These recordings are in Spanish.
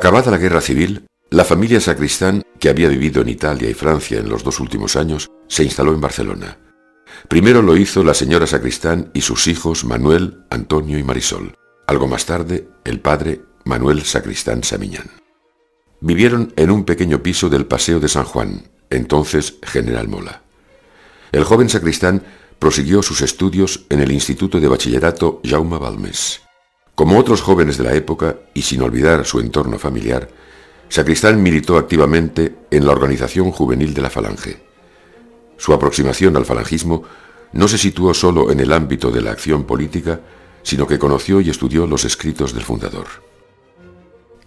Acabada la guerra civil, la familia Sacristán, que había vivido en Italia y Francia en los dos últimos años, se instaló en Barcelona. Primero lo hizo la señora Sacristán y sus hijos Manuel, Antonio y Marisol. Algo más tarde, el padre Manuel Sacristán Samiñán. Vivieron en un pequeño piso del Paseo de San Juan, entonces General Mola. El joven Sacristán prosiguió sus estudios en el Instituto de Bachillerato Jaume Balmes. Como otros jóvenes de la época, y sin olvidar su entorno familiar, Sacristán militó activamente en la organización juvenil de la Falange. Su aproximación al falangismo no se situó solo en el ámbito de la acción política, sino que conoció y estudió los escritos del fundador.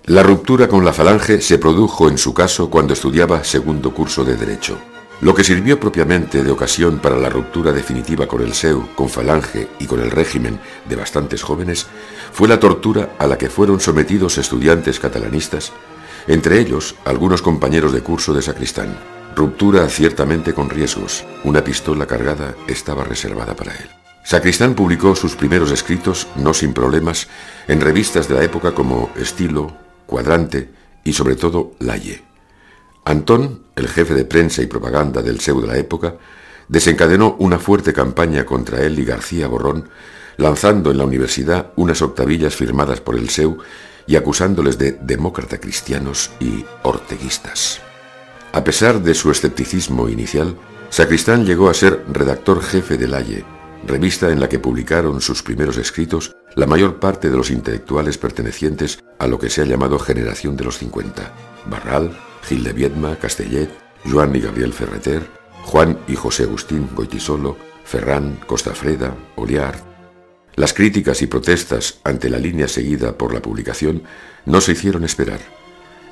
La ruptura con la Falange se produjo en su caso cuando estudiaba segundo curso de Derecho. Lo que sirvió propiamente de ocasión para la ruptura definitiva con el SEU, con Falange y con el régimen de bastantes jóvenes fue la tortura a la que fueron sometidos estudiantes catalanistas, entre ellos algunos compañeros de curso de Sacristán. Ruptura ciertamente con riesgos. Una pistola cargada estaba reservada para él. Sacristán publicó sus primeros escritos, no sin problemas, en revistas de la época como Estilo, Cuadrante y sobre todo Laye. Antón, el jefe de prensa y propaganda del SEU de la época, desencadenó una fuerte campaña contra él y García Borrón, lanzando en la universidad unas octavillas firmadas por el SEU y acusándoles de demócrata cristianos y orteguistas. A pesar de su escepticismo inicial, Sacristán llegó a ser redactor jefe de Laye, revista en la que publicaron sus primeros escritos la mayor parte de los intelectuales pertenecientes a lo que se ha llamado generación de los 50, Barral, Gil de Viedma, Castellet, Joan y Gabriel Ferreter, Juan y José Agustín Goitisolo, Ferran, Costafreda, Oliart. Las críticas y protestas ante la línea seguida por la publicación no se hicieron esperar.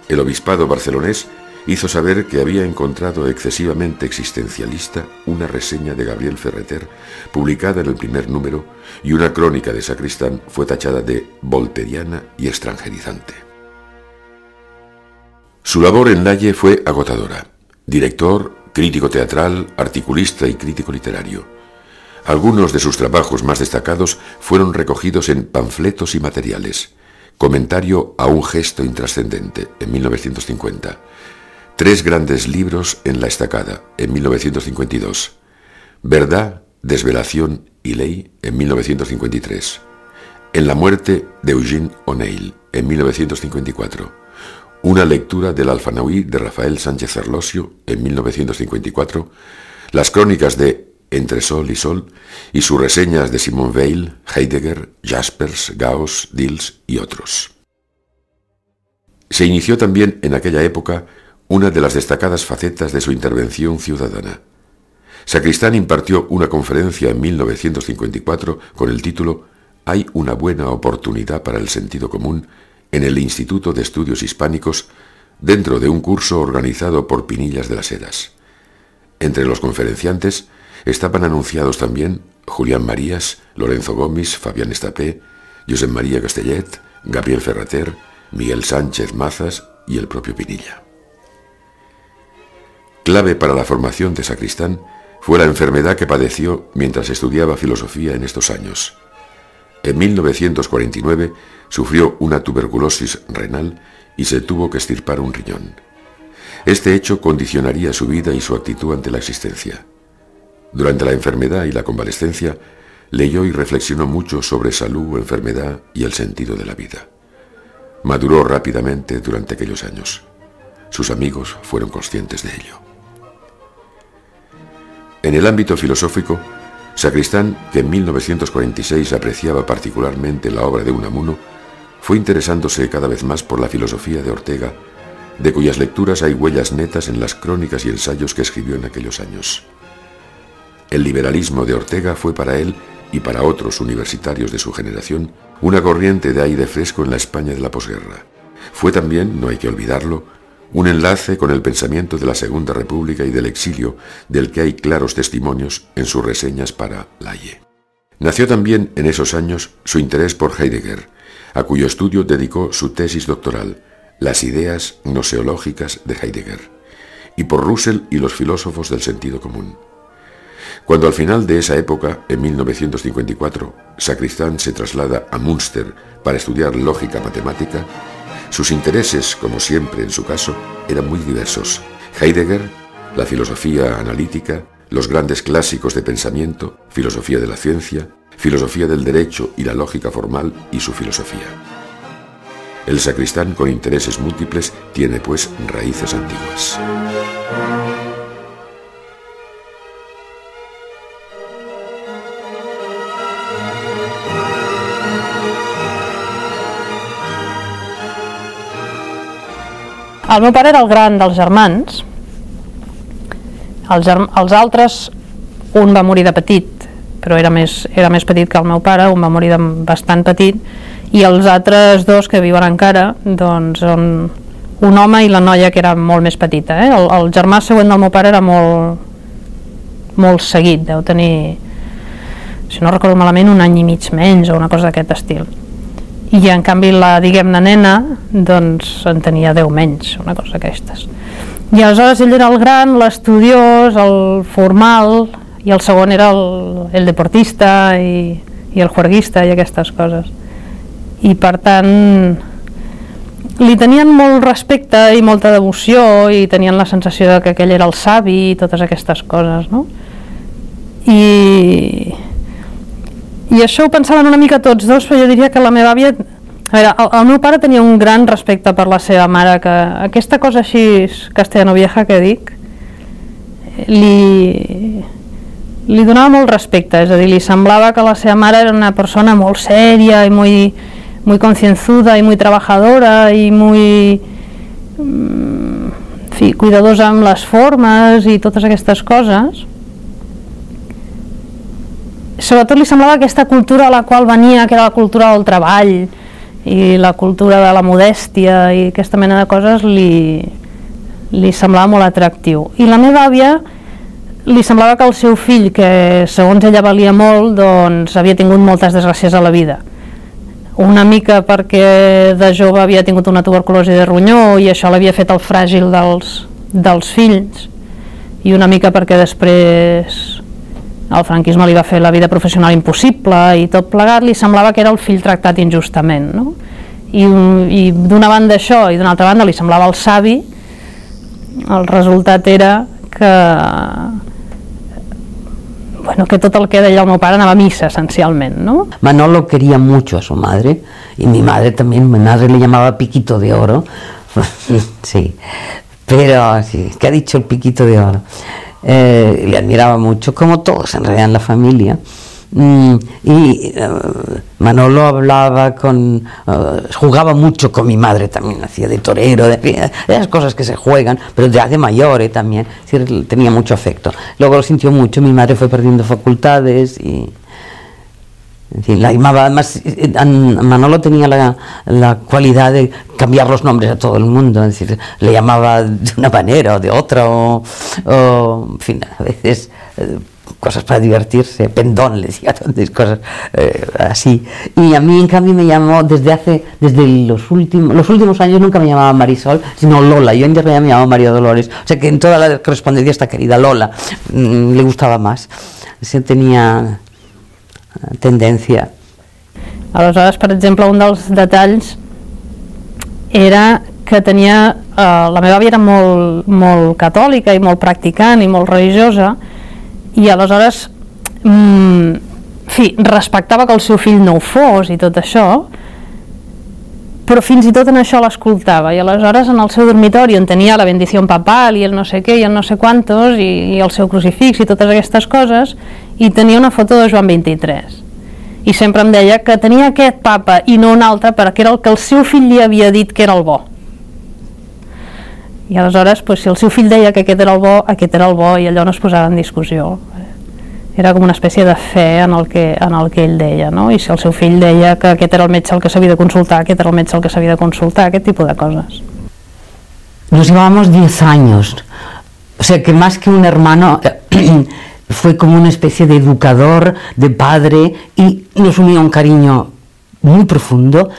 El obispado barcelonés hizo saber que había encontrado excesivamente existencialista una reseña de Gabriel Ferreter, publicada en el primer número, y una crónica de Sacristán fue tachada de volteriana y extranjerizante. Su labor en Laye fue agotadora. Director, crítico teatral, articulista y crítico literario. Algunos de sus trabajos más destacados fueron recogidos en Panfletos y Materiales, Comentario a un gesto intrascendente, en 1950, Tres grandes libros en La Estacada, en 1952, Verdad, Desvelación y Ley, en 1953, En la muerte de Eugene O'Neill, en 1954, una lectura del Alfanaui de Rafael Sánchez Arlosio en 1954, las crónicas de Entre Sol y Sol y sus reseñas de Simon Weil, Heidegger, Jaspers, Gauss, Dils y otros. Se inició también en aquella época una de las destacadas facetas de su intervención ciudadana. Sacristán impartió una conferencia en 1954 con el título Hay una buena oportunidad para el sentido común en el Instituto de Estudios Hispánicos dentro de un curso organizado por Pinillas de las Heras. Entre los conferenciantes estaban anunciados también Julián Marías, Lorenzo Gómez, Fabián Estapé, José María Castellet, Gabriel Ferrater, Miguel Sánchez Mazas y el propio Pinilla. Clave para la formación de Sacristán fue la enfermedad que padeció mientras estudiaba filosofía en estos años. En 1949 sufrió una tuberculosis renal y se tuvo que estirpar un riñón. Este hecho condicionaría su vida y su actitud ante la existencia. Durante la enfermedad y la convalescencia, leyó y reflexionó mucho sobre salud, enfermedad y el sentido de la vida. Maduró rápidamente durante aquellos años. Sus amigos fueron conscientes de ello. En el ámbito filosófico, Sacristán, que en 1946 apreciaba particularmente la obra de Unamuno, fue interesándose cada vez más por la filosofía de Ortega, de cuyas lecturas hay huellas netas en las crónicas y ensayos que escribió en aquellos años. El liberalismo de Ortega fue para él y para otros universitarios de su generación una corriente de aire fresco en la España de la posguerra. Fue también, no hay que olvidarlo, un enlace con el pensamiento de la Segunda República y del exilio, del que hay claros testimonios en sus reseñas para Laie. Nació también en esos años su interés por Heidegger, a cuyo estudio dedicó su tesis doctoral, Las ideas gnoseológicas de Heidegger, y por Russell y los filósofos del sentido común. Cuando al final de esa época, en 1954, Sacristán se traslada a Münster para estudiar lógica matemática, Sus intereses, como siempre en su caso, eran muy diversos. Heidegger, la filosofía analítica, los grandes clásicos de pensamiento, filosofía de la ciencia, filosofía del derecho y la lógica formal y su filosofía. El sacristán con intereses múltiples tiene pues raíces antiguas. El meu pare era el gran dels germans. Els, germ els altres, un va morir de petit, però era més, era més petit que el meu pare, un va morir de bastant petit, i els altres dos que viuen encara, doncs són un home i la noia que era molt més petita. Eh? El, el germà següent del meu pare era molt, molt seguit, deu tenir, si no recordo malament, un any i mig menys o una cosa d'aquest estil i en canvi la, diguem-ne, nena doncs en tenia 10 menys, una cosa d'aquestes. I aleshores ell era el gran, l'estudiós, el formal, i el segon era el, el deportista i, i el juerguista i aquestes coses. I per tant li tenien molt respecte i molta devoció i tenien la sensació de que aquell era el savi i totes aquestes coses, no? I, i això ho pensaven una mica tots dos, però jo diria que la meva àvia... A veure, el, el meu pare tenia un gran respecte per la seva mare, que aquesta cosa així castellano vieja que dic, li, li donava molt respecte, és a dir, li semblava que la seva mare era una persona molt sèria i muy, muy concienzuda i muy trabajadora i muy mm, en fi, cuidadosa amb les formes i totes aquestes coses sobretot li semblava aquesta cultura a la qual venia, que era la cultura del treball i la cultura de la modèstia i aquesta mena de coses li, li semblava molt atractiu. I la meva àvia li semblava que el seu fill, que segons ella valia molt, doncs havia tingut moltes desgràcies a la vida. Una mica perquè de jove havia tingut una tuberculosi de ronyó i això l'havia fet el fràgil dels, dels fills i una mica perquè després el franquisme li va fer la vida professional impossible i tot plegat li semblava que era el fill tractat injustament no? i, i d'una banda això i d'una altra banda li semblava el savi el resultat era que bueno, que tot el que deia el meu pare anava a missa esencialment, ¿no? Manolo quería mucho a su madre y mi madre también, mi madre le llamaba Piquito de Oro, sí, pero sí, ¿qué ha dicho el Piquito de Oro? Eh, le admiraba mucho, como todos en realidad en la familia. Mm, y eh, Manolo hablaba con, uh, jugaba mucho con mi madre también, hacía de torero, de, esas cosas que se juegan, pero ya de mayor también, decir, tenía mucho afecto. Luego lo sintió mucho, mi madre fue perdiendo facultades y, en fin, la además eh, Manolo tenía la, la, cualidad de cambiar los nombres a todo el mundo, decir, le llamaba de una manera o de otra, o, o en fin, a veces eh, cosas para divertirse, pendón le decía, cosas eh, así. Y a mí en cambio me llamó desde hace, desde los últimos, los últimos años nunca me llamaba Marisol, sino Lola, yo en me llamaba María Dolores, o sea que en toda la correspondencia esta querida Lola. Mm, le gustaba más, se tenía tendència. Aleshores, per exemple, un dels detalls era que tenia... Eh, la meva àvia era molt, molt catòlica i molt practicant i molt religiosa i aleshores mm, fi, respectava que el seu fill no ho fos i tot això però fins i tot en això l'escoltava i aleshores en el seu dormitori on tenia la bendició papal i el no sé què i el no sé quantos i, i el seu crucifix i totes aquestes coses i tenia una foto de Joan 23 i sempre em deia que tenia aquest papa i no un altre perquè era el que el seu fill li havia dit que era el bo. I aleshores pues, si el seu fill deia que aquest era el bo aquest era el bo i allò no es posava en discussió era com una espècie de fe en el que, en el que ell deia no? i si el seu fill deia que aquest era el metge el que s'havia de consultar aquest era el metge el que s'havia de consultar aquest tipus de coses Nos llevábamos 10 años o sea que más que un hermano fue como una especie de educador, de padre, y nos unió un cariño muy profundo.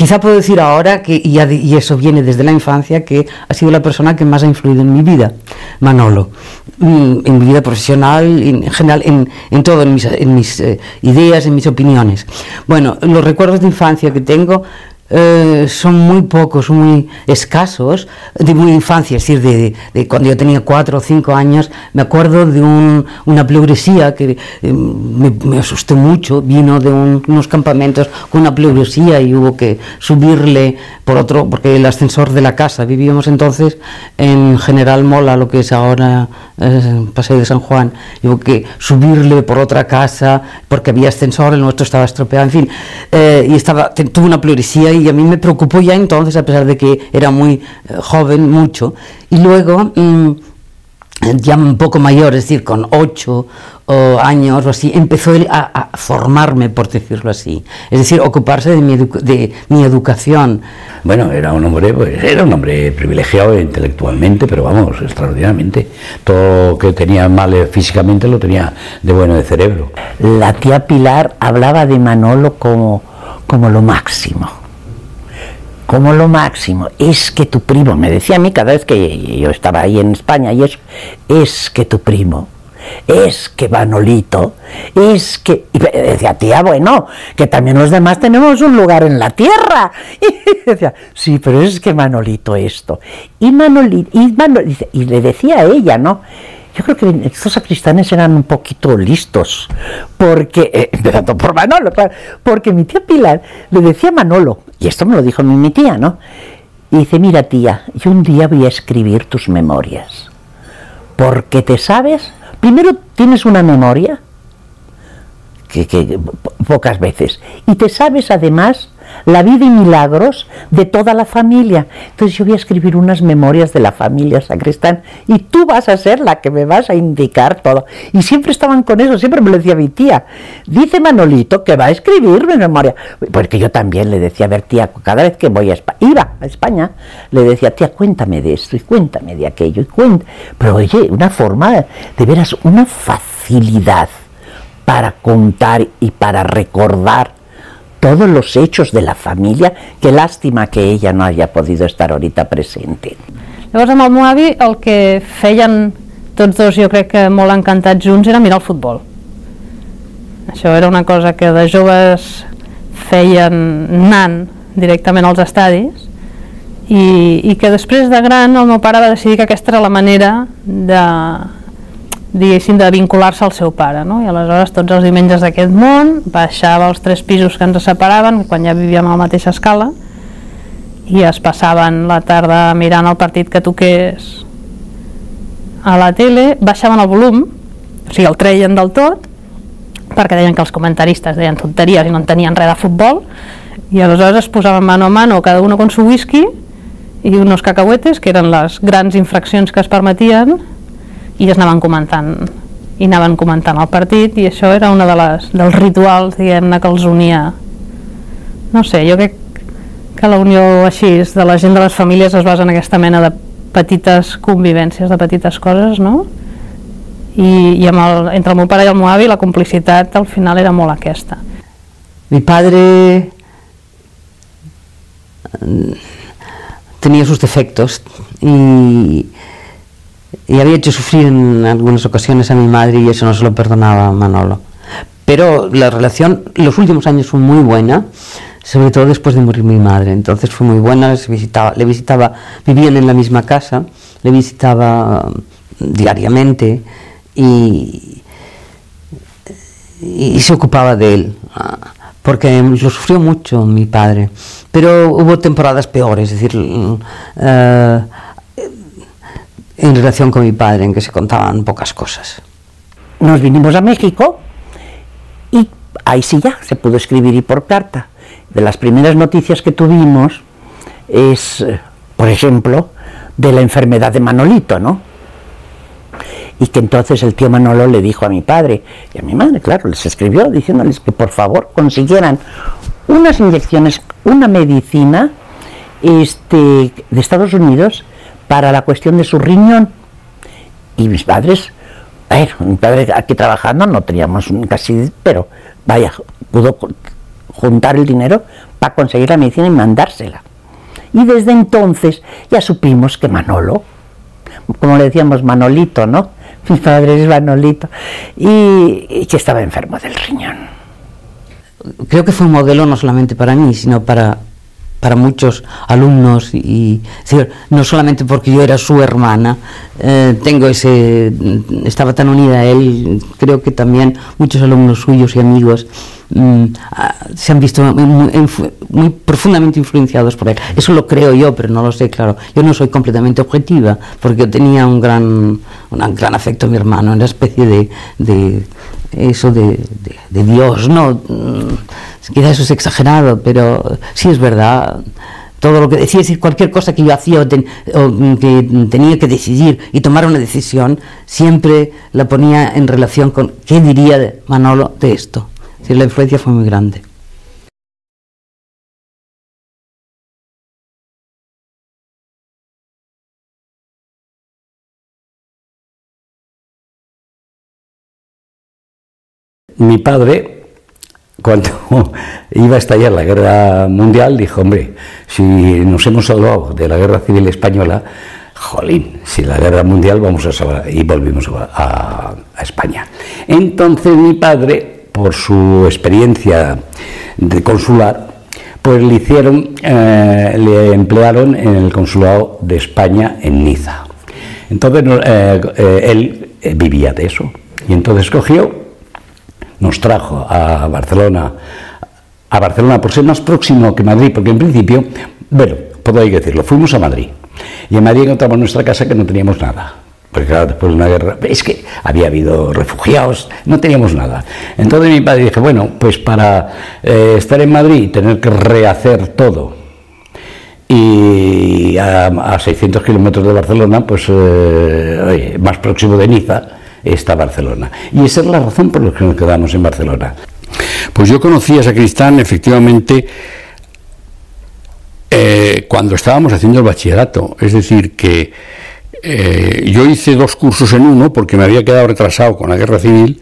Quizá puedo decir ahora que, y, eso viene desde la infancia, que ha sido la persona que más ha influido en mi vida, Manolo, mm, en mi vida profesional, en general, en, todo, en mis, en mis eh, ideas, en mis opiniones. Bueno, los recuerdos de infancia que tengo eh, son muy pocos, muy escasos, de mi infancia, es decir, de, de cuando yo tenía cuatro o cinco años, me acuerdo de un, una pleuresía que eh, me, me, asustó mucho, vino de un, unos campamentos con una pleuresía y hubo que subirle por otro, porque el ascensor de la casa, vivíamos entonces en General Mola, lo que es ahora eh, Paseo de San Juan, y hubo que subirle por otra casa porque había ascensor, el nuestro estaba estropeado, en fin, eh, y estaba, tuvo una pleuresía y a mí me preocupó ya entonces, a pesar de que era muy eh, joven, mucho. Y luego, mmm, ya un poco mayor, es decir, con ocho o años o así, empezó a, a, formarme, por decirlo así. Es decir, ocuparse de mi, de mi educación. Bueno, era un hombre, pues, era un hombre privilegiado intelectualmente, pero vamos, extraordinariamente. Todo lo que tenía mal físicamente lo tenía de bueno de cerebro. La tía Pilar hablaba de Manolo como, como lo máximo como lo máximo, es que tu primo, me decía a mí cada vez que yo estaba ahí en España, y eso, es que tu primo, es que Manolito, es que... Y decía, tía, bueno, que también los demás tenemos un lugar en la tierra. Y decía, sí, pero es que Manolito esto. Y Manolito, y, Manolito, y le decía a ella, ¿no? Yo creo que estos sacristanes eran un poquito listos, porque, eh, empezando por Manolo, porque mi tía Pilar le decía a Manolo, y esto me lo dijo mi, mi tía, ¿no? Y dice, mira tía, yo un día voy a escribir tus memorias, porque te sabes, primero tienes una memoria, que pocas veces, y te sabes además la vida y milagros de toda la familia. Entonces yo voy a escribir unas memorias de la familia Sacristán y tú vas a ser la que me vas a indicar todo. Y siempre estaban con eso, siempre me lo decía mi tía. Dice Manolito que va a escribir mi memoria. Porque yo también le decía, a ver tía, cada vez que voy a España, iba a España, le decía, tía, cuéntame de esto y cuéntame de aquello y. Pero oye, una forma, de veras, una facilidad para contar y para recordar todos los hechos de la família, que làstima que ella no haya podido estar ahorita presente. Llavors amb el meu avi el que feien tots dos jo crec que molt encantats junts era mirar el futbol. Això era una cosa que de joves feien anant directament als estadis i, i que després de gran el meu pare va decidir que aquesta era la manera de, diguéssim, de vincular-se al seu pare, no? i aleshores tots els diumenges d'aquest món baixava els tres pisos que ens separaven, quan ja vivíem a la mateixa escala, i es passaven la tarda mirant el partit que toqués a la tele, baixaven el volum, o sigui, el treien del tot, perquè deien que els comentaristes deien tonteries i no entenien res de futbol, i aleshores es posaven mano a mano cada uno con su whisky i unos cacahuetes, que eren les grans infraccions que es permetien, i es anaven comentant i anaven comentant el partit i això era una de les, dels rituals diguem-ne que els unia no sé, jo crec que la unió així de la gent de les famílies es basa en aquesta mena de petites convivències, de petites coses no? i, i amb el, entre el meu pare i el meu avi la complicitat al final era molt aquesta mi padre mm, tenía sus defectos y y había hecho sufrir en algunas ocasiones a mi madre y eso no se lo perdonaba a Manolo. Pero la relación, los últimos años fue muy buena, sobre todo después de morir mi madre. Entonces fue muy buena, les visitaba, le visitaba, vivían en la misma casa, le visitaba mm, diariamente y, y se ocupaba de él, ah, porque lo sufrió mucho mi padre. Pero hubo temporadas peores, es decir, uh, en relación con mi padre, en que se contaban pocas cosas. Nos vinimos a México y ahí sí ya se pudo escribir y por carta. De las primeras noticias que tuvimos es, por ejemplo, de la enfermedad de Manolito, ¿no? Y que entonces el tío Manolo le dijo a mi padre y a mi madre, claro, les escribió diciéndoles que por favor consiguieran unas inyecciones, una medicina este, de Estados Unidos para la cuestión de su riñón. Y mis padres, bueno, mi padre aquí trabajando no teníamos casi, pero vaya, pudo juntar el dinero para conseguir la medicina y mandársela. Y desde entonces ya supimos que Manolo, como le decíamos Manolito, ¿no? Mi padre es Manolito, y, y que estaba enfermo del riñón. Creo que fue un modelo no solamente para mí, sino para para muchos alumnos y no solamente porque yo era su hermana, eh, tengo ese, estaba tan unida a él, creo que también muchos alumnos suyos y amigos mm, ah, se han visto muy, profundamente influenciados por él. Eso lo creo yo, pero no lo sé, claro. Yo no soy completamente objetiva, porque yo tenía un gran, un gran afecto a mi hermano, una especie de eso de, de, Dios, ¿no? Mm, quizás eso es exagerado, pero sí es verdad. Todo lo que decía, decir, cualquier cosa que yo hacía o, que tenía que decidir y tomar una decisión, siempre la ponía en relación con qué diría Manolo de esto. Es la influencia fue muy grande. Mi padre, cuando iba a estallar la guerra mundial, dijo, hombre, si nos hemos salvado de la guerra civil española, jolín, si la guerra mundial vamos a salvar, y volvimos a, España. Entonces mi padre, por su experiencia de consular, pues le hicieron, eh, le emplearon en el consulado de España en Niza. Entonces eh, eh, él vivía de eso. Y entonces cogió nos trajo a Barcelona, a Barcelona por ser más próximo que Madrid, porque en principio, bueno, puedo decirlo, fuimos a Madrid. Y en Madrid encontramos nuestra casa que no teníamos nada. Porque claro, después de una guerra, es que había habido refugiados, no teníamos nada. Entonces mi padre dijo, bueno, pues para eh, estar en Madrid y tener que rehacer todo, y a, 600 kilómetros de Barcelona, pues eh, más próximo de Niza, está Barcelona. Y esa es la razón por la que nos quedamos en Barcelona. Pues yo conocí a Sacristán efectivamente eh, cuando estábamos haciendo el bachillerato. Es decir, que eh, yo hice dos cursos en uno porque me había quedado retrasado con la guerra civil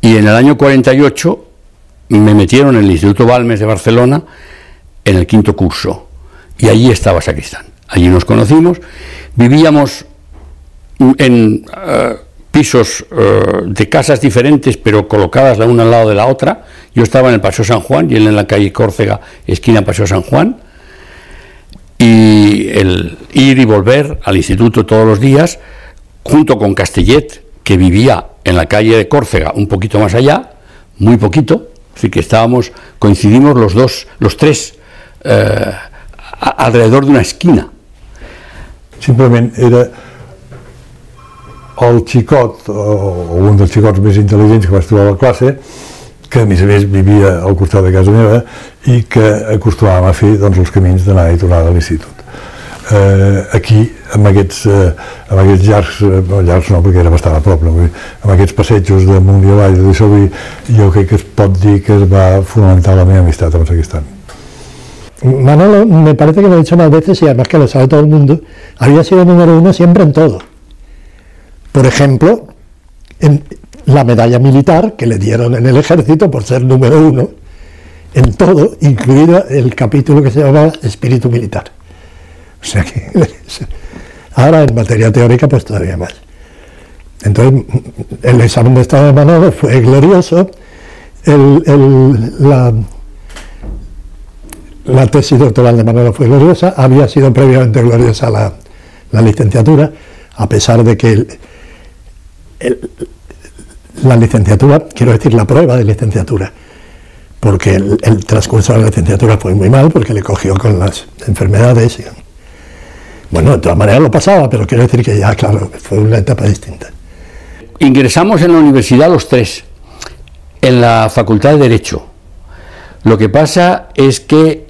y en el año 48 me metieron en el Instituto Balmes de Barcelona en el quinto curso y allí estaba Sacristán. Allí nos conocimos, vivíamos en... Eh, pisos eh, de casas diferentes pero colocadas la una al lado de la otra. Yo estaba en el Paseo San Juan y él en la calle Córcega, esquina Paseo San Juan. Y el ir y volver al instituto todos los días, junto con Castellet, que vivía en la calle de Córcega, un poquito más allá, muy poquito, así que estábamos, coincidimos los dos, los tres, eh, alrededor de una esquina. Simplemente era el xicot, o un dels xicots més intel·ligents que vaig trobar a la classe, que a més a més vivia al costat de casa meva i que acostumàvem a fer doncs, els camins d'anar i tornar de l'institut. Eh, aquí, amb aquests, eh, amb aquests llargs, eh, no, llargs no, perquè era bastant a prop, no? amb aquests passejos de munt i avall de Salví, jo crec que es pot dir que es va fonamentar la meva amistat amb Saquistán. Manolo, me parece que lo he dicho más veces y además que lo sabe todo el mundo, había sido número uno siempre en todo por ejemplo, en la medalla militar que le dieron en el ejército por ser número uno en todo, incluido el capítulo que se llamaba Espíritu Militar. O sea que ahora en materia teórica pues todavía más. Entonces el examen de estado de Manolo fue glorioso, la, la, tesis doctoral de Manolo fue gloriosa, había sido previamente gloriosa la, la licenciatura, a pesar de que la licenciatura, quiero decir la prueba de licenciatura, porque el, transcurso de la licenciatura fue muy mal, porque le cogió con las enfermedades. bueno, de todas maneras lo pasaba, pero quiero decir que ya, claro, fue una etapa distinta. Ingresamos en la universidad los tres, en la Facultad de Derecho. Lo que pasa es que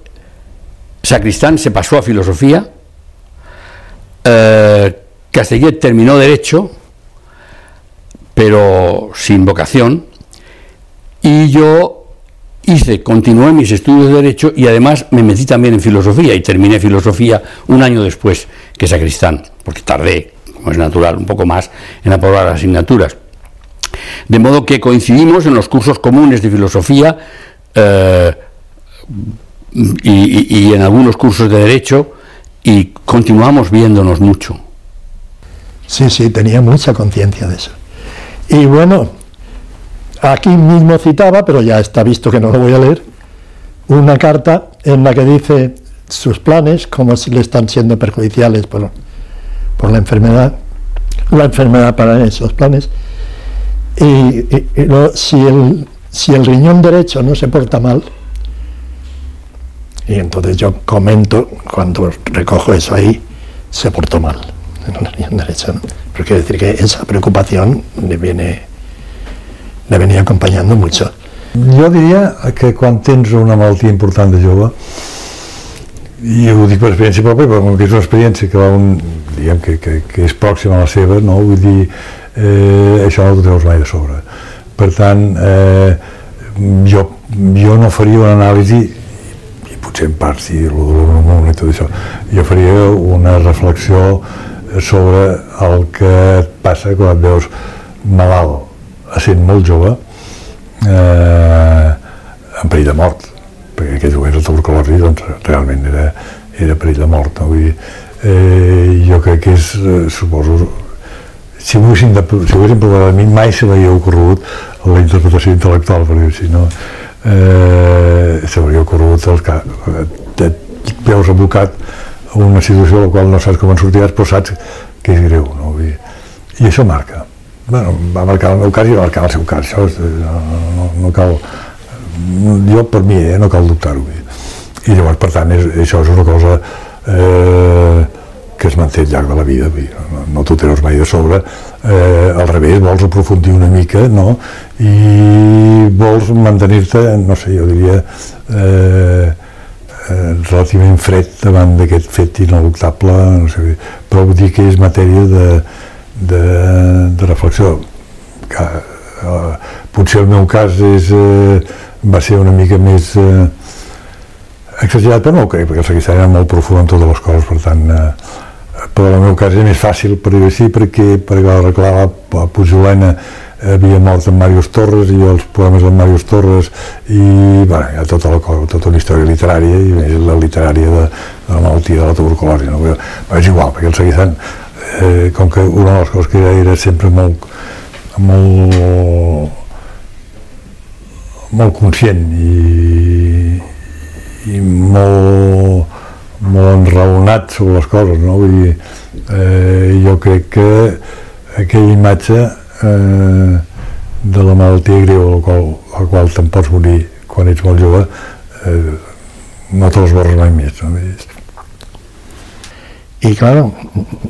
Sacristán se pasó a filosofía, eh, terminó Derecho, pero sin vocación, y yo hice, continué mis estudios de Derecho y además me metí también en filosofía y terminé filosofía un año después que Sacristán, porque tardé, como es natural, un poco más en aprobar las asignaturas. De modo que coincidimos en los cursos comunes de filosofía eh, y en algunos cursos de Derecho y continuamos viéndonos mucho. Sí, sí, tenía mucha conciencia de eso. Y bueno, aquí mismo citaba, pero ya está visto que no lo voy a leer, una carta en la que dice sus planes, cómo le están siendo perjudiciales por, por la enfermedad, la enfermedad para esos planes. Y, si, el, si el riñón derecho no se porta mal, y entonces yo comento, cuando recojo eso ahí, se portó mal en el riñón derecho. ¿no? Pero quiere decir que esa preocupación le viene le venía acompañando mucho. Jo diria que quan tens una malaltia important de jove, i ho dic per experiència pròpia, però com que és una experiència que va un, diguem que, que, que és pròxima a la seva, no? vull dir, eh, això no t'ho treus mai de sobre. Per tant, eh, jo, jo no faria una anàlisi, potser en part sí, el dolor hormonal i tot això, jo faria una reflexió sobre el que et passa quan et veus malalt, sent molt jove, eh, en perill de mort, perquè aquell jove era tuberculosi, doncs realment era, era perill de mort. No? Vull dir, eh, jo crec que és, eh, suposo, si ho haguessin, de, si ho haguessin provat a mi, mai se m'havia ocorregut la interpretació intel·lectual, perquè si no, eh, se m'hauria ocorregut el que et, et veus abocat una situació a la qual no saps com en sortiràs, però saps que és greu. No? Dir, I això marca. Bueno, va marcar el meu cas i va marcar el seu cas, això és, no, no, no, cal... Jo, per mi, eh, no cal dubtar-ho. I llavors, per tant, és, això és una cosa eh, que es manté al llarg de la vida, no, no t'ho treus mai de sobre, eh, al revés, vols aprofundir una mica, no?, i vols mantenir-te, no sé, jo diria, eh, relativament fred davant d'aquest fet ineluctable, no sé, però vull dir que és matèria de, de, de reflexió. Que, eh, potser el meu cas és, eh, va ser una mica més eh, exagerat, però no crec, perquè el Saquistany era molt profund en totes les coses, per tant, eh, però en el meu cas és més fàcil per dir sí, perquè, perquè la reclama a Pujolena havia mort en Màrius Torres i els poemes de Màrius Torres i bueno, hi ha tota, la, tota una història literària i més la literària de, de la malaltia de la tuberculosi no? però, és igual, perquè el Seguizant eh, com que una de les coses que era sempre molt molt molt conscient i, i molt, molt enraonat sobre les coses, no? Vull dir, eh, jo crec que aquella imatge eh, de la malaltia greu la qual, la qual te'n pots morir quan ets molt jove, eh, no te l'esborres mai més. Y claro,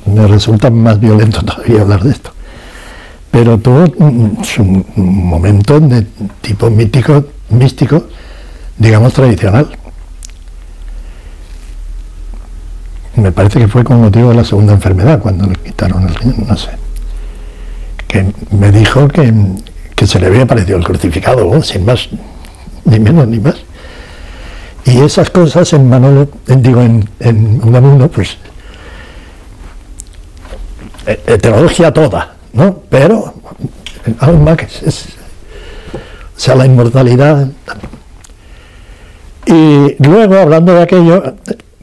me resulta más violento todavía hablar de esto. Pero tuvo su momento de tipo mítico, místico, digamos tradicional. Me parece que fue con motivo de la segunda enfermedad, cuando le quitaron el riñón, no sé. Que me dijo que, que se le había parecido el crucificado, oh, sin más, ni menos ni más. Y esas cosas en Manolo, en- digo, en, en Unamuno, pues eh, heterología toda, ¿no? Pero alma que es, o sea, la inmortalidad. Y luego, hablando de aquello,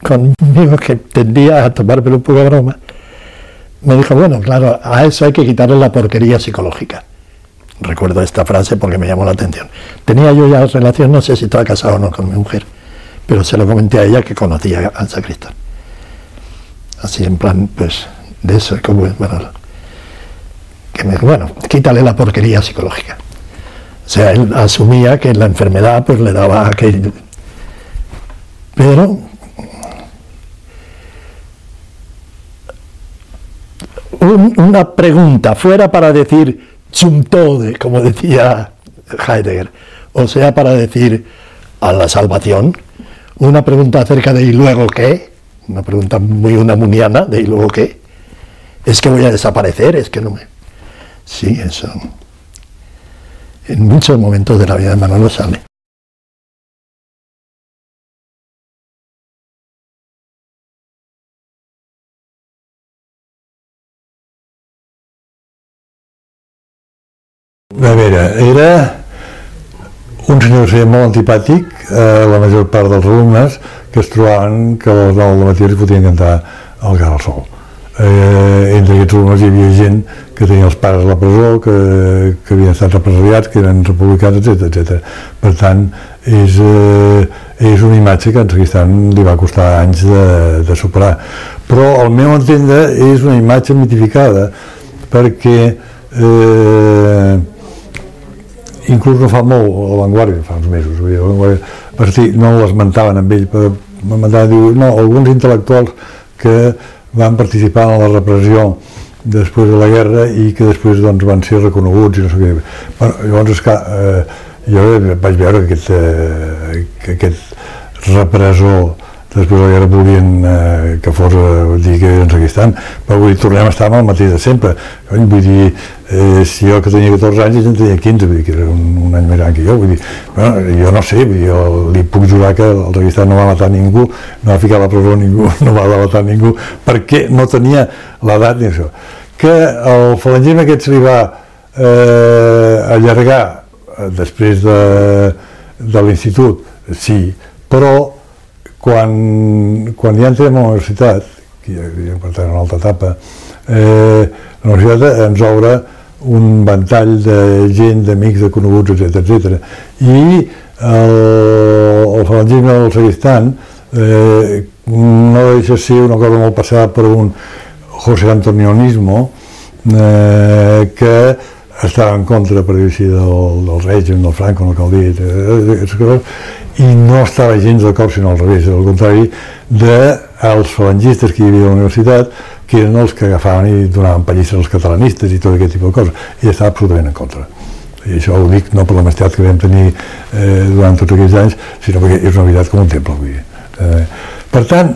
conmigo que tendía a tomármelo un poco de broma, me dijo, bueno, claro, a eso hay que quitarle la porquería psicológica. Recuerdo esta frase porque me llamó la atención. Tenía yo ya relación, no sé si estaba casado o no con mi mujer, pero se lo comenté a ella que conocía al sacristán. Así en plan, pues, de eso, como Manolo. Que me bueno, quítale la porquería psicológica. O sea, él asumía que la enfermedad pues le daba aquel... Pero un- una pregunta fuera para decir zum como decía Heidegger, o sea, para decir a la salvación, una pregunta acerca de ¿y luego qué? Una pregunta muy unamuniana de ¿y luego qué? Es que voy a desaparecer, es que no me... Sí, eso. En muchos momentos de la vida de Manolo sale. A veure, era un senyor que molt antipàtic a la major part dels alumnes que es trobaven que a les 9 del matí els podien cantar el Gar al Sol. Eh, entre aquests alumnes hi havia gent que tenia els pares a la presó, que, que havien estat represaliats, que eren republicans, etc etc. Per tant, és, eh, és una imatge que en Sacristán li va costar anys de, de superar. Però al meu entendre és una imatge mitificada perquè eh, inclús no fa molt, a Vanguardia, fa uns mesos, vull dir, a Vanguardia, no l'esmentaven amb ell, però m'esmentaven, diu, no, alguns intel·lectuals que van participar en la repressió després de la guerra i que després doncs, van ser reconeguts i no sé què. Bueno, llavors, esclar, eh, jo vaig veure que aquest, eh, que aquest repressor després guerra volien eh, que fos eh, dir que ens aquí estan, però vull dir, tornem a estar amb el mateix de sempre. Vull dir, eh, si jo que tenia 14 anys, en tenia 15, vull dir que era un, un any més gran que jo, vull dir, bueno, jo no sé, vull dir, jo li puc jurar que el Reguistan no va matar ningú, no va ficar a la presó ningú, no va matar ningú, perquè no tenia l'edat ni això. Que el falangisme aquest se li va eh, allargar eh, després de, de l'institut, sí, però quan, quan ja entrem a la universitat, que ja, ja per tant, una altra etapa, eh, la universitat ens obre un ventall de gent, d'amics, de coneguts, etc etc. I el, el falangisme del Seguistan eh, no deixa ser una cosa molt passada per un José Antonionismo eh, que estava en contra, per dir així, del, del règim, del Franco, no cal dir, eh, i no estava gens d'acord, sinó al revés, al contrari, dels falangistes que hi havia a la universitat, que eren els que agafaven i donaven pallisses als catalanistes i tot aquest tipus de coses, i estava absolutament en contra. I això ho dic no per l'amistat que vam tenir eh, durant tots aquells anys, sinó perquè és una veritat com un temple. Dir. Eh, per tant,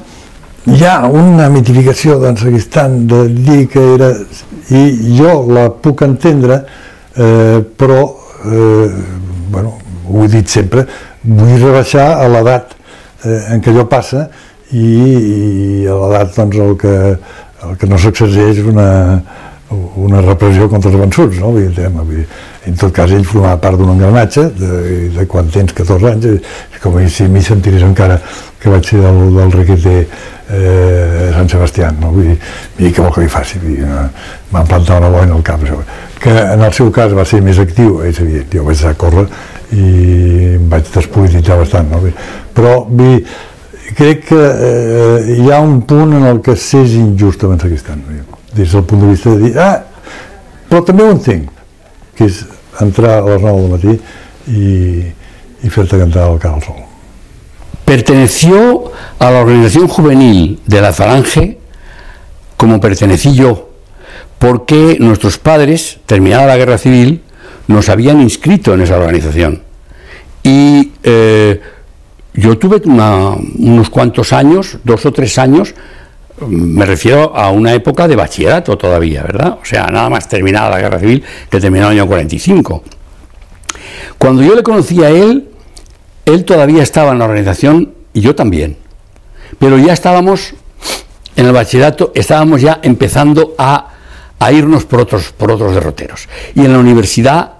hi ha una mitificació d'en Seguistan de dir que era... i jo la puc entendre, eh, però, eh, bueno, ho he dit sempre, vull rebaixar a l'edat eh, en què allò passa i, i a l'edat doncs, el, que, el que no s'exerceix una, una repressió contra els vençuts, no? Vull dir, vull dir, en tot cas ell formava part d'un engranatge de, de quan tens 14 anys, com si m'hi sentirés encara que vaig ser del, del requeté eh, Sant Sebastià, no? vull dir, i què vol que li faci? M'han plantat una boina al cap, això. que en el seu cas va ser més actiu, és evident, jo vaig a córrer i vaig despolititzar bastant, no? però vull, crec que eh, hi ha un punt en el que s'és injust amb Sacristán, no? des del punt de vista de dir, ah, però també ho entenc, que és entrar a les 9 del matí i, i fer-te cantar el cal sol. Perteneció a la juvenil de la Falange como pertenecí yo, porque nuestros padres, terminada la guerra civil, nos habían inscrito en esa organización. Y eh, yo tuve unos cuantos años, dos o tres años, me refiero a una época de bachillerato todavía, ¿verdad? O sea, nada más terminada la guerra civil, que terminó el año 45. Cuando yo le conocí a él, él todavía estaba en la organización y yo también. Pero ya estábamos en el bachillerato, estábamos ya empezando a, a irnos por otros, por otros derroteros. Y en la universidad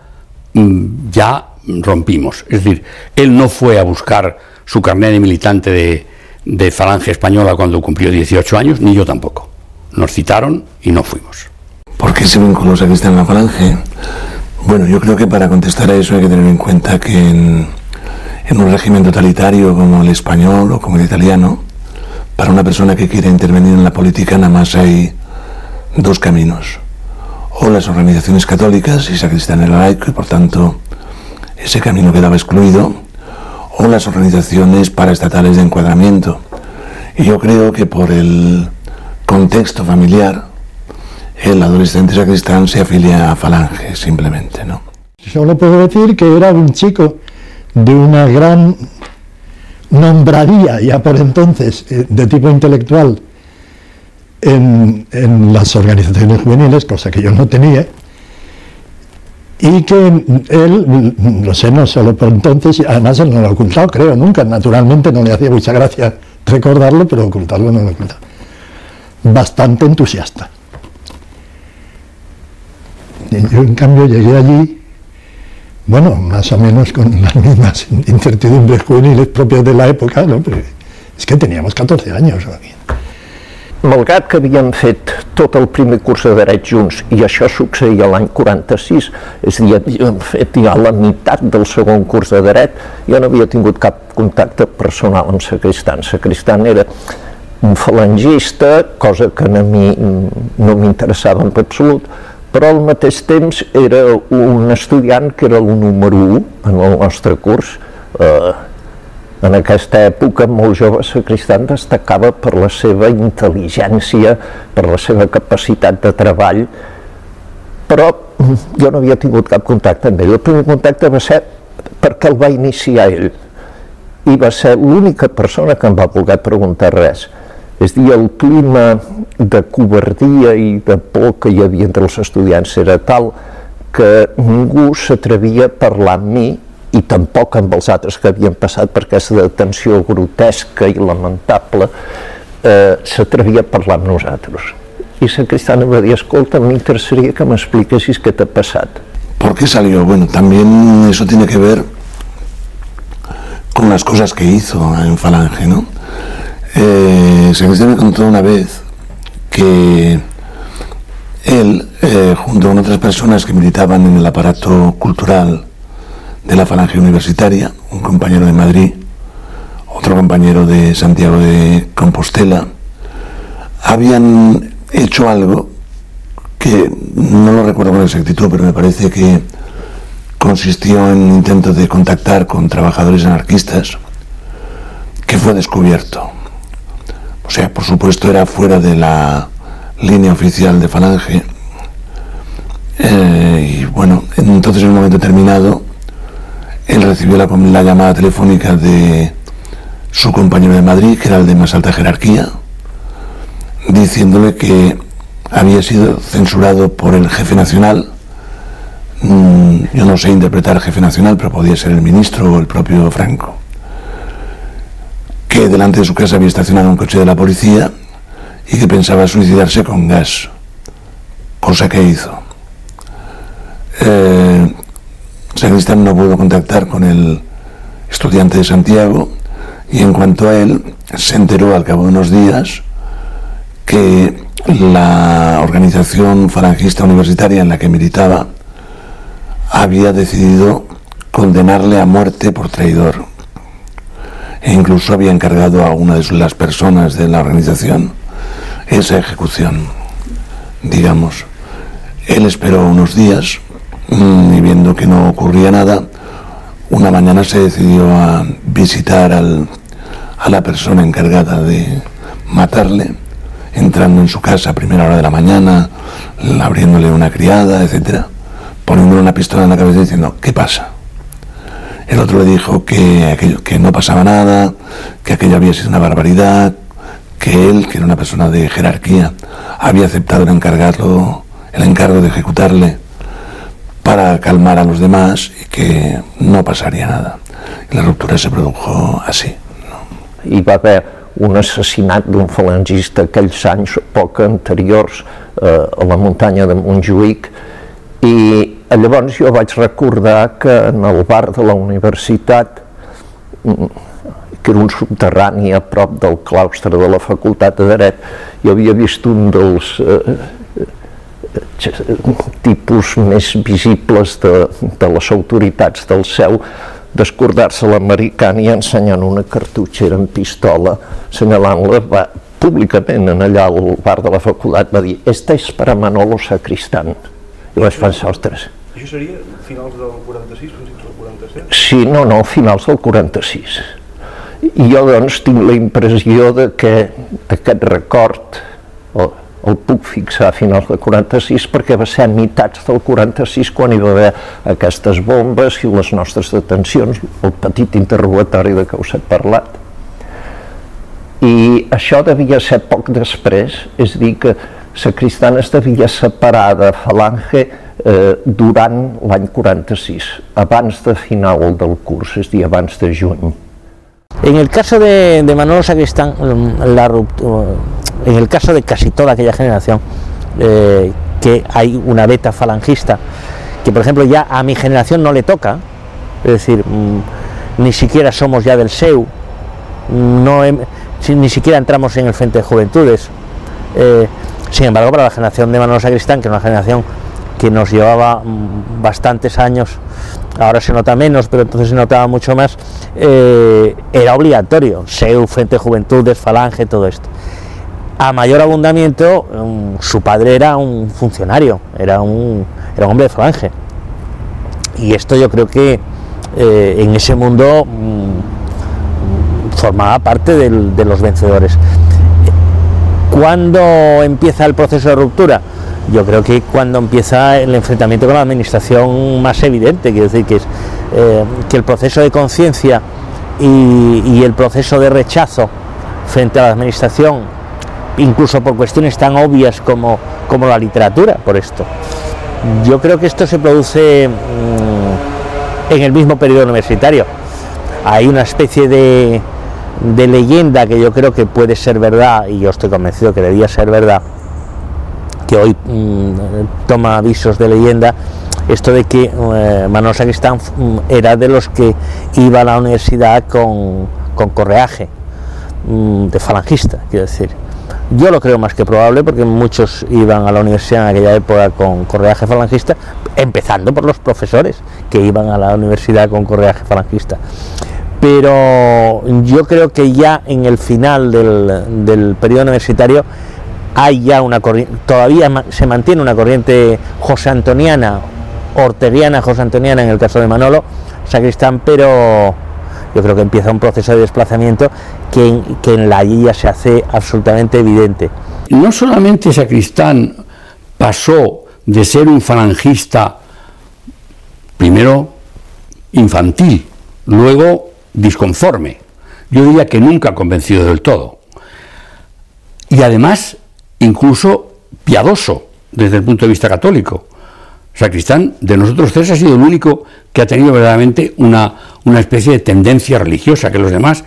mm, ya rompimos. Es decir, él no fue a buscar su carnet de militante de, de Falange Española cuando cumplió 18 años, ni yo tampoco. Nos citaron y no fuimos. ¿Por qué se vinculó está en la Falange? Bueno, yo creo que para contestar a eso hay que tener en cuenta que en, un régimen totalitario como el español o como el italiano, para una persona que quiere intervenir en la política nada más hay dos caminos. O las organizaciones católicas, y Sacristán era laico y por tanto ese camino quedaba excluido, o las organizaciones paraestatales de encuadramiento. Y yo creo que por el contexto familiar, el adolescente sacristán se afilia a Falange, simplemente, ¿no? Solo puedo decir que era un chico de una gran nombraría ya por entonces eh, de tipo intelectual en, en las organizaciones juveniles, cosa que yo no tenía, y que él, no sé, no solo por entonces, además él no lo ha ocultado, creo, nunca, naturalmente no le hacía mucha gracia recordarlo, pero ocultarlo no lo ocultado. Bastante entusiasta. yo en cambio llegué allí, bueno, más o menos con las mismas incertidumbres juveniles propias de la época. Pero es que teníamos 14 años. Malgrat que havíem fet tot el primer curs de dret junts i això succeïa l'any 46, és a dir, havíem fet ja la meitat del segon curs de dret, jo no havia tingut cap contacte personal amb Sacristan. Sacristan era un falangista, cosa que a mi no m'interessava en absolut, però al mateix temps era un estudiant que era el número 1 en el nostre curs, eh, en aquesta època, molt jove, Sacristan destacava per la seva intel·ligència, per la seva capacitat de treball, però jo no havia tingut cap contacte amb ell. El primer contacte va ser perquè el va iniciar ell i va ser l'única persona que em va voler preguntar res. És dir, el clima de covardia i de por que hi havia entre els estudiants era tal que ningú s'atrevia a parlar amb mi i tampoc amb els altres que havien passat per aquesta detenció grotesca i lamentable eh, s'atrevia a parlar amb nosaltres. I la Cristana va dir, escolta, m'interessaria que m'expliquessis què t'ha passat. ¿Por qué salió? Bueno, también eso tiene que ver con las cosas que hizo en Falange, ¿no? Eh, Sebastián me contó una vez que él, eh, junto con otras personas que militaban en el aparato cultural de la Falange Universitaria, un compañero de Madrid, otro compañero de Santiago de Compostela, habían hecho algo que no lo recuerdo con exactitud, pero me parece que consistió en un intento de contactar con trabajadores anarquistas que fue descubierto. O sea, por supuesto era fuera de la línea oficial de Falange. Eh, y bueno, entonces en un momento determinado él recibió la, la llamada telefónica de su compañero de Madrid, que era el de más alta jerarquía, diciéndole que había sido censurado por el jefe nacional. Mm, yo no sé interpretar jefe nacional, pero podía ser el ministro o el propio Franco. Que delante de su casa había estacionado un coche de la policía y que pensaba suicidarse con gas, cosa que hizo. Eh, Sacristán no pudo contactar con el estudiante de Santiago y en cuanto a él se enteró al cabo de unos días que la organización falangista universitaria en la que militaba había decidido condenarle a muerte por traidor e incluso había encargado a una de las personas de la organización esa ejecución, digamos. Él esperó unos días y viendo que no ocurría nada, una mañana se decidió a visitar al- a la persona encargada de matarle, entrando en su casa a primera hora de la mañana, abriéndole una criada, etcétera, poniéndole una pistola en la cabeza y diciendo, ¿qué pasa? El otro le dijo que, que no pasaba nada, que aquello había sido una barbaridad, que él, que era una persona de jerarquía, había aceptado el encargarlo, el encargo de ejecutarle para calmar a los demás y que no pasaría nada. Y la ruptura se produjo así. hi va haver un assassinat d'un falangista aquells anys poc anteriors eh, a la muntanya de Montjuïc i llavors jo vaig recordar que en el bar de la universitat mm, que era un subterrani a prop del claustre de la Facultat de Dret, jo havia vist un dels eh, tipus més visibles de, de les autoritats del seu descordar-se l'americana i ensenyant una cartutxera amb pistola, assenyalant-la va, públicament en allà al bar de la facultat, va dir «Esta és per a Manolo Sacristán». I vaig pensar, ostres, Això seria finals del 46, principis del 47? Sí, no, no, finals del 46. I jo doncs tinc la impressió de que aquest record el, el puc fixar a finals del 46 perquè va ser a meitats del 46 quan hi va haver aquestes bombes i les nostres detencions, el petit interrogatori de què us he parlat. I això devia ser poc després, és dir, que Sacristana es devia separar de Falange eh, durant l'any 46, abans de final del curs, és a dir, abans de juny. En el caso de, de Manolo Sacristán, la ruptu- en el caso de casi toda aquella generación, eh, que hay una beta falangista, que por ejemplo ya a mi generación no le toca, es decir, mm, ni siquiera somos ya del SEU, ni siquiera entramos en el Frente de Juventudes, Eh, sin embargo, para la generación de Manolo Sacristán, que es una generación que nos llevaba mm, bastantes años, ahora se nota menos, pero entonces se notaba mucho más, eh, era obligatorio, SEU, Frente Juventudes, Falange, todo esto. A mayor abundamiento, su padre era un funcionario, era un, era un hombre de Falange. Y esto yo creo que eh, en ese mundo mm, formaba parte de los vencedores. ¿Cuándo empieza el proceso de ruptura? Yo creo que cuando empieza el enfrentamiento con la administración más evidente, quiero decir que es eh, que el proceso de conciencia y el proceso de rechazo frente a la administración, incluso por cuestiones tan obvias como, como la literatura, por esto. Yo creo que esto se produce mm, en el mismo periodo universitario. Hay una especie de, de leyenda que yo creo que puede ser verdad, y yo estoy convencido que debía ser verdad, que hoy mm, toma avisos de leyenda, esto de que eh, Manuel Sacristán mm, era de los que iba a la universidad con, con correaje, de falangista, quiero decir. Yo lo creo más que probable porque muchos iban a la universidad en aquella época con correaje falangista, empezando por los profesores que iban a la universidad con correaje falangista. Pero yo creo que ya en el final del, del periodo universitario hay ya una corriente, todavía se mantiene una corriente josé antoniana, orteguiana josé antoniana en el caso de Manolo Sacristán, pero yo creo que empieza un proceso de desplazamiento que, en- la guía se hace absolutamente evidente. No solamente Sacristán pasó de ser un falangista, primero infantil, luego disconforme, yo diría que nunca convencido del todo, y además incluso piadoso desde el punto de vista católico. Sacristán, de nosotros tres, ha sido el único que ha tenido verdaderamente una, una especie de tendencia religiosa que los demás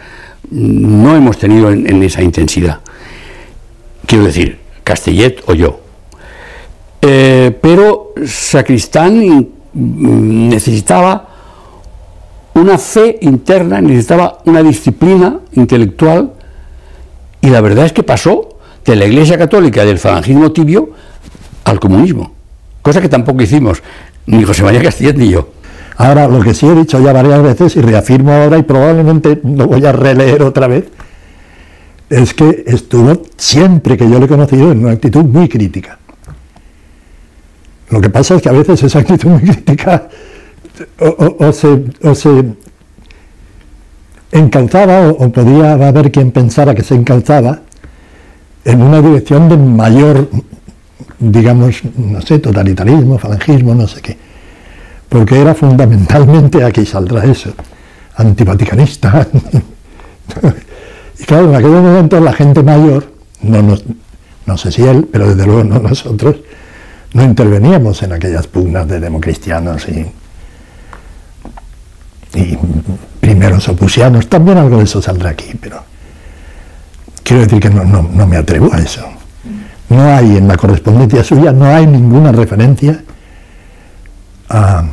no hemos tenido en- esa intensidad quiero decir, Castellet o yo. Eh, pero Sacristán mm, necesitaba una fe interna, necesitaba una disciplina intelectual y la verdad es que pasó de la Iglesia Católica del falangismo tibio al comunismo, cosa que tampoco hicimos ni José María Castellet ni yo. Ahora, lo que sí he dicho ya varias veces y reafirmo ahora y probablemente lo voy a releer otra vez, es que estuvo siempre que yo le he conocido en una actitud muy crítica. Lo que pasa es que a veces esa actitud muy crítica o, o- o se, o se encalzaba o, podía haber quien pensara que se encalzaba en una dirección de mayor, digamos, no sé, totalitarismo, falangismo, no sé qué porque era fundamentalmente, aquí saldrá eso, antivaticanista. y claro, en aquellos momentos la gente mayor, no, nos- no sé si él, pero desde luego no nosotros, no interveníamos en aquellas pugnas de democristianos y, y primeros opusianos, también algo de eso saldrá aquí, pero quiero decir que no, no, no me atrevo a eso. No hay en la correspondencia suya, no hay ninguna referencia a-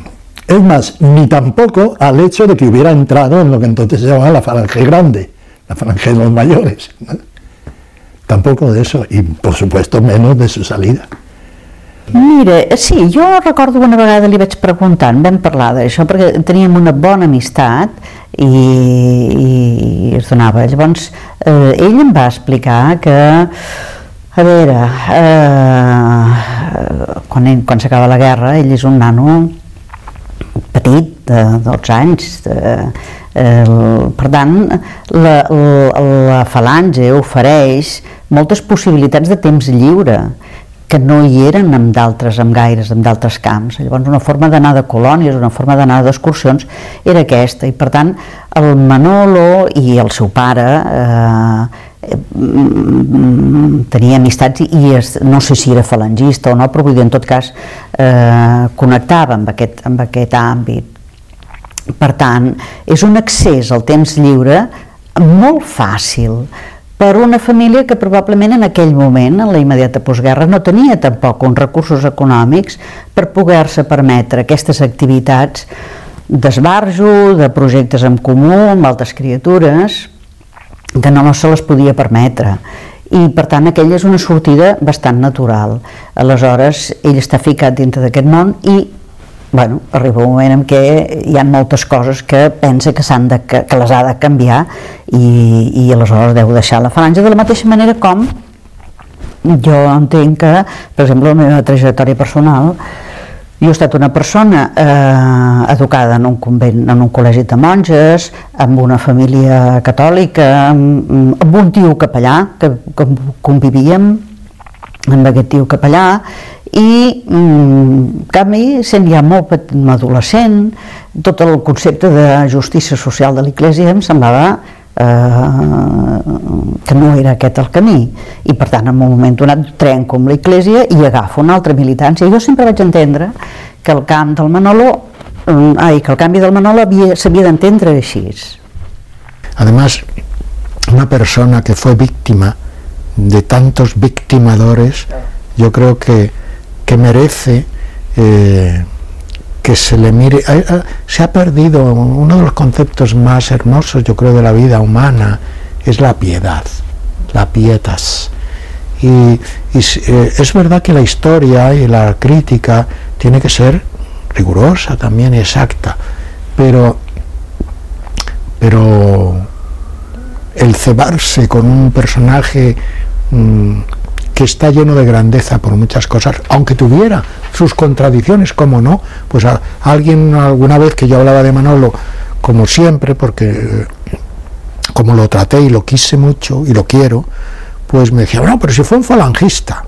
es más, ni tampoco al hecho de que hubiera entrado en lo que entonces se llamaba la falange grande, la falange de los mayores. ¿no? Tampoco de eso, y por supuesto menos de su salida. Mira, sí, jo recordo una vegada li vaig preguntar, vam parlar d'això, perquè teníem una bona amistat i, i es donava. Llavors, eh, ell em va explicar que, a veure, eh, quan, quan s'acaba la guerra, ell és un nano petit, de 12 anys, de, eh, per tant, la, la, la falange ofereix moltes possibilitats de temps lliure que no hi eren amb d'altres, amb gaires, amb d'altres camps. Llavors, una forma d'anar de colònies, una forma d'anar d'excursions era aquesta, i per tant, el Manolo i el seu pare eh, tenia amistats i, i es, no sé si era falangista o no, però vull dir, en tot cas eh, connectava amb aquest, amb aquest àmbit. Per tant, és un accés al temps lliure molt fàcil per una família que probablement en aquell moment, en la immediata postguerra, no tenia tampoc uns recursos econòmics per poder-se permetre aquestes activitats d'esbarjo, de projectes en comú amb altres criatures, que no se les podia permetre. i per tant aquella és una sortida bastant natural. Aleshores, ell està ficat dintre d'aquest món i bueno, arriba un moment en què hi ha moltes coses que pensa que, de, que, que les ha de canviar i, i aleshores deu deixar la falange de la mateixa manera com jo entenc que, per exemple, la meva trajectòria personal jo he estat una persona eh, educada en un convent, en un col·legi de monges, amb una família catòlica, amb, amb un tio capellà, que, que convivíem amb aquest tio capellà, i mm, en canvi, sent ja molt adolescent, tot el concepte de justícia social de l'Església em semblava que no era aquest el camí. I per tant en un moment donat trenco amb l'Església i agafo una altra militància. Jo sempre vaig entendre que el camp del Manolo mm, ai, que el canvi del Manolo s'havia d'entendre així. Además, una persona que fue víctima de tantos victimadores, yo creo que, que merece eh, que se le mire, se ha perdido uno de los conceptos más hermosos, yo creo, de la vida humana, es la piedad, la pietas. Y, eh, es verdad que la historia y la crítica tiene que ser rigurosa también exacta, pero, pero el cebarse con un personaje mm, que está lleno de grandeza por muchas cosas, aunque tuviera sus contradicciones, como no, pues alguien alguna vez que yo hablaba de Manolo, como siempre, porque eh, como lo traté y lo quise mucho y lo quiero, pues me decía, no, pero si fue un falangista,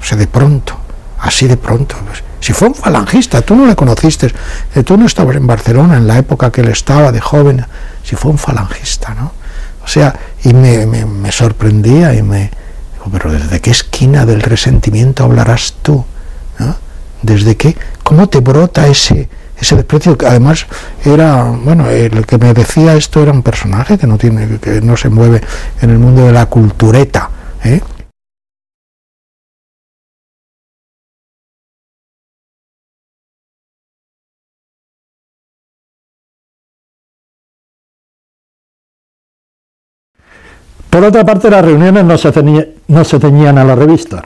o sea, de pronto, así de pronto, pues, si fue un falangista, tú no le conociste, eh, tú no estabas en Barcelona en la época que él estaba de joven, si fue un falangista, ¿no? O sea, y me sorprendía y me, pero ¿desde qué esquina del resentimiento hablarás tú? ¿Desde qué? ¿Cómo te brota ese, ese desprecio? Que además era, bueno, el que me decía esto era un personaje que no, tiene, que no se mueve en el mundo de la cultureta. ¿eh? Por otra parte, las reuniones no se, teñían a la revista.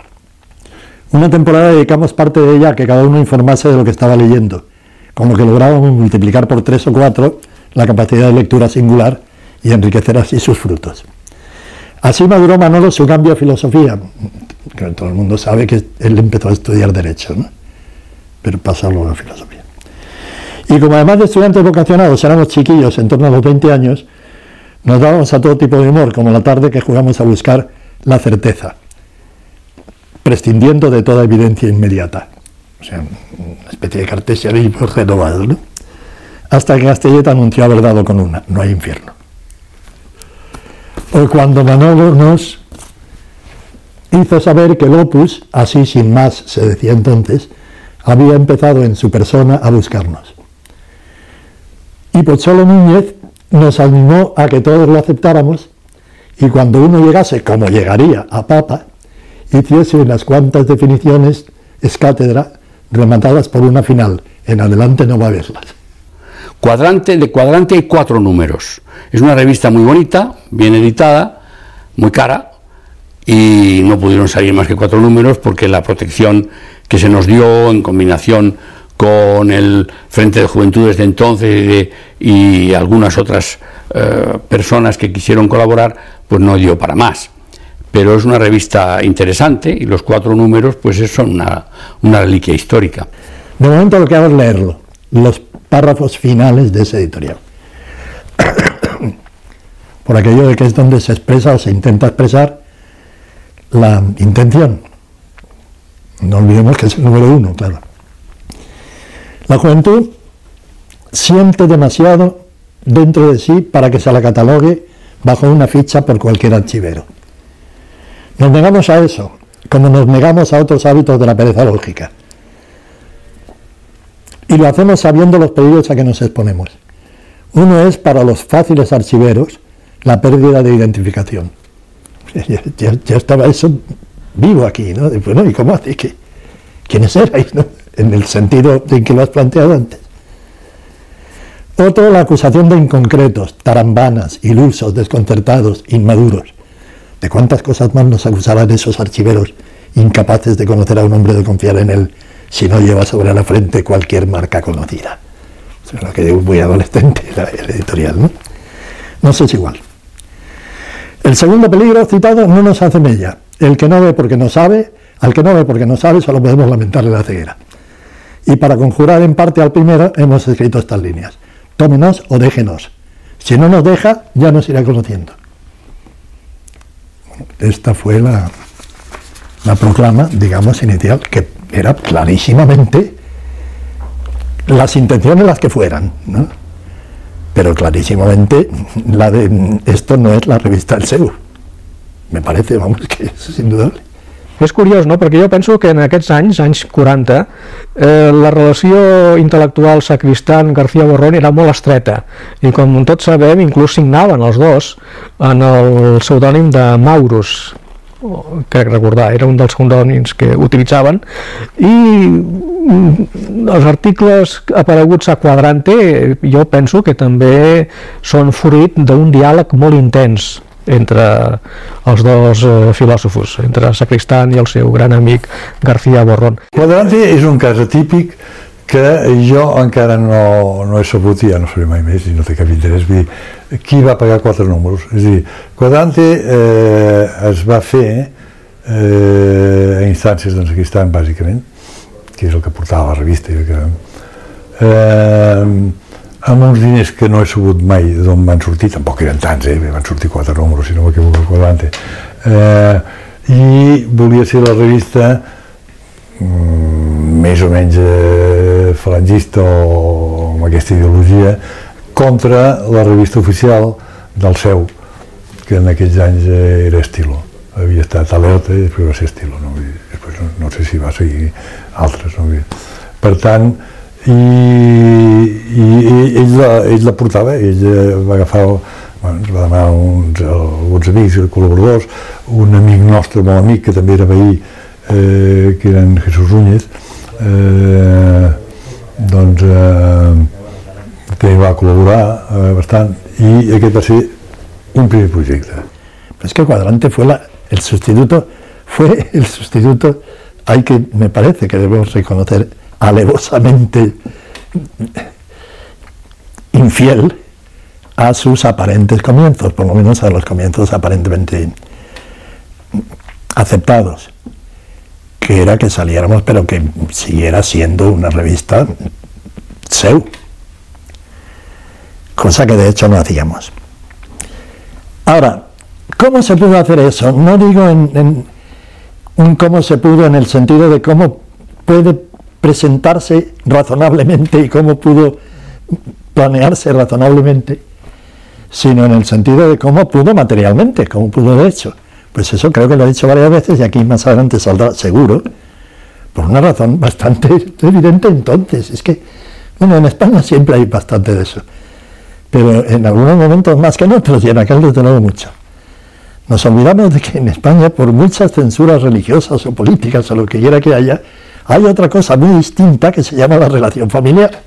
Una temporada dedicamos parte de ella a que cada uno informase de lo que estaba leyendo, con lo que lográbamos multiplicar por tres o cuatro la capacidad de lectura singular y enriquecer así sus frutos. Así maduró Manolo su cambio de filosofía, todo el mundo sabe que él empezó a estudiar Derecho, ¿no? pero pasó luego a filosofía. Y como además de estudiantes vocacionados éramos chiquillos en torno a los 20 años, nos dábamos a todo tipo de humor, como la tarde que jugamos a buscar la certeza, prescindiendo de toda evidencia inmediata. O sea, una especie de cartesianismo renovado, ¿no? Hasta que Castellet anunció haber dado con una, no hay infierno. O cuando Manolo nos hizo saber que el opus, así sin más se decía entonces, había empezado en su persona a buscarnos. Y Pocholo Núñez nos animó a que todos lo aceptáramos y cuando uno llegase, como llegaría a Papa, hiciese unas cuantas definiciones es cátedra rematadas por una final. En adelante no va a verlas. Cuadrante, de cuadrante hay cuatro números. Es una revista muy bonita, bien editada, muy cara, y no pudieron salir más que cuatro números porque la protección que se nos dio en combinación con el Frente de Juventudes de entonces y, algunas otras eh, personas que quisieron colaborar, pues no dio para más. Pero es una revista interesante y los cuatro números pues son una, una reliquia histórica. De momento lo que hago es leerlo, los párrafos finales de ese editorial. Por aquello de que es donde se expresa o se intenta expresar la intención. No olvidemos que es el número uno, claro. La juventud siente demasiado dentro de sí para que se la catalogue bajo una ficha por cualquier archivero. Nos negamos a eso, como nos negamos a otros hábitos de la pereza lógica. Y lo hacemos sabiendo los peligros a que nos exponemos. Uno es para los fáciles archiveros la pérdida de identificación. Ya, estaba eso vivo aquí, ¿no? Bueno, ¿y cómo hace? ¿Quiénes erais? No? en el sentido en que lo has planteado antes. Otro, la acusación de inconcretos, tarambanas, ilusos, desconcertados, inmaduros. ¿De cuántas cosas más nos acusarán esos archiveros incapaces de conocer a un hombre, de confiar en él, si no lleva sobre la frente cualquier marca conocida? Es lo que muy adolescente la, el editorial, ¿no? No si igual. El segundo peligro citado no nos hace mella. El que no ve porque no sabe, al que no ve porque no sabe, solo podemos lamentarle la ceguera. Y para conjurar en parte al primero, hemos escrito estas líneas. Tómenos o déjenos. Si no nos deja, ya nos irá conociendo. Esta fue la, la proclama, digamos, inicial, que era clarísimamente las intenciones las que fueran, ¿no? pero clarísimamente la de esto no es la revista El Seu. Me parece, vamos, que és indudable. És curiós, no?, perquè jo penso que en aquests anys, anys 40, eh, la relació intel·lectual Sacristan-García Borrón era molt estreta, i com tots sabem, inclús signaven els dos en el pseudònim de Maurus, crec recordar, era un dels pseudònims que utilitzaven, i mm, els articles apareguts a Quadrante jo penso que també són fruit d'un diàleg molt intens entre els dos eh, filòsofos, entre Sacristán i el seu gran amic García Borrón. Quadrante és un cas atípic que jo encara no, no he sabut ja no sabré mai més i no té cap interès dir, qui va pagar quatre números és a dir, Quadrante eh, es va fer eh, a instàncies d'en Sacristán bàsicament que és el que portava la revista i que, eh, amb uns diners que no he sabut mai d'on van sortir, tampoc eren tants, eh? van sortir quatre números, si no m'equivoco, quadrante. Eh, I volia ser la revista mm, més o menys eh, falangista o amb aquesta ideologia contra la revista oficial del seu, que en aquells anys eh, era Estilo. Havia estat Alerta i després va ser Estilo. No? I després no, no sé si va seguir altres. No? Per tant, i, i, i ell, la, ell la portava, ell eh, va agafar, bueno, ens va demanar uns, alguns amics, col·laboradors, un amic nostre, molt amic, que també era veí, eh, que era en Jesús Núñez, eh, doncs eh, també va col·laborar eh, bastant i aquest va ser un primer projecte. Pero es que Cuadrante fue la, el sustituto, fue el sustituto, hay que, me parece que debemos reconocer, alevosamente infiel a sus aparentes comienzos, por lo menos a los comienzos aparentemente aceptados, que era que saliéramos, pero que siguiera siendo una revista seu, cosa que de hecho no hacíamos. Ahora, ¿cómo se pudo hacer eso? No digo en, en un cómo se pudo en el sentido de cómo puede presentarse razonablemente y cómo pudo planearse razonablemente, sino en el sentido de cómo pudo materialmente, cómo pudo de hecho. Pues eso creo que lo he dicho varias veces y aquí más adelante saldrá seguro, por una razón bastante evidente entonces. Es que, bueno, en España siempre hay bastante de eso, pero en algunos momentos más que en otros y en aquel desde luego mucho. Nos olvidamos de que en España, por muchas censuras religiosas o políticas o lo que quiera que haya, hay otra cosa muy distinta que se llama la relación familiar.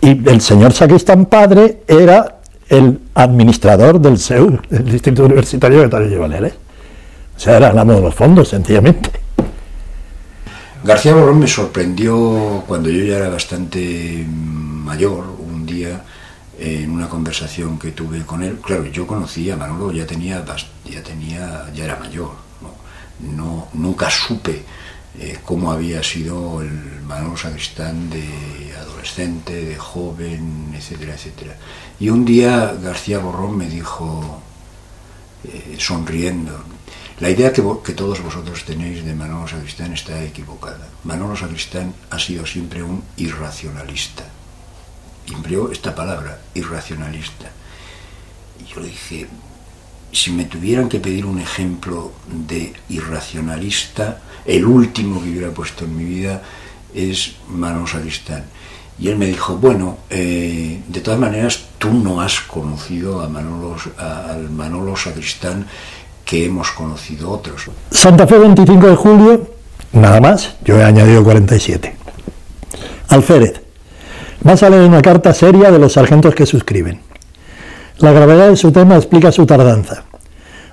Y el señor Sacristán padre era el administrador del SEU, del Instituto Universitario de Taller Valeres. O sea, era el amo de los fondos, sencillamente. García Borrón me sorprendió cuando yo ya era bastante mayor, un día en una conversación que tuve con él. Claro, yo conocía a Manolo, ya tenía, ya tenía, ya era mayor. No nunca supe eh, cómo había sido el Manolo Sacristán de adolescente, de joven, etcétera, etcétera. Y un día García Borrón me dijo, eh, sonriendo, la idea que, todos vosotros tenéis de Manolo Sacristán está equivocada. Manolo Sacristán ha sido siempre un irracionalista. Empleó esta palabra, irracionalista. Y yo le dije, si me tuvieran que pedir un ejemplo de irracionalista, el último que hubiera puesto en mi vida es Manolo Sacristán. Y él me dijo, bueno, eh, de todas maneras, tú no has conocido a Manolo, a, al Manolo Sacristán que hemos conocido otros. Santa Fe, 25 de julio, nada más, yo he añadido 47. Alférez, a leer una carta seria de los sargentos que suscriben. La gravedad de su tema explica su tardanza.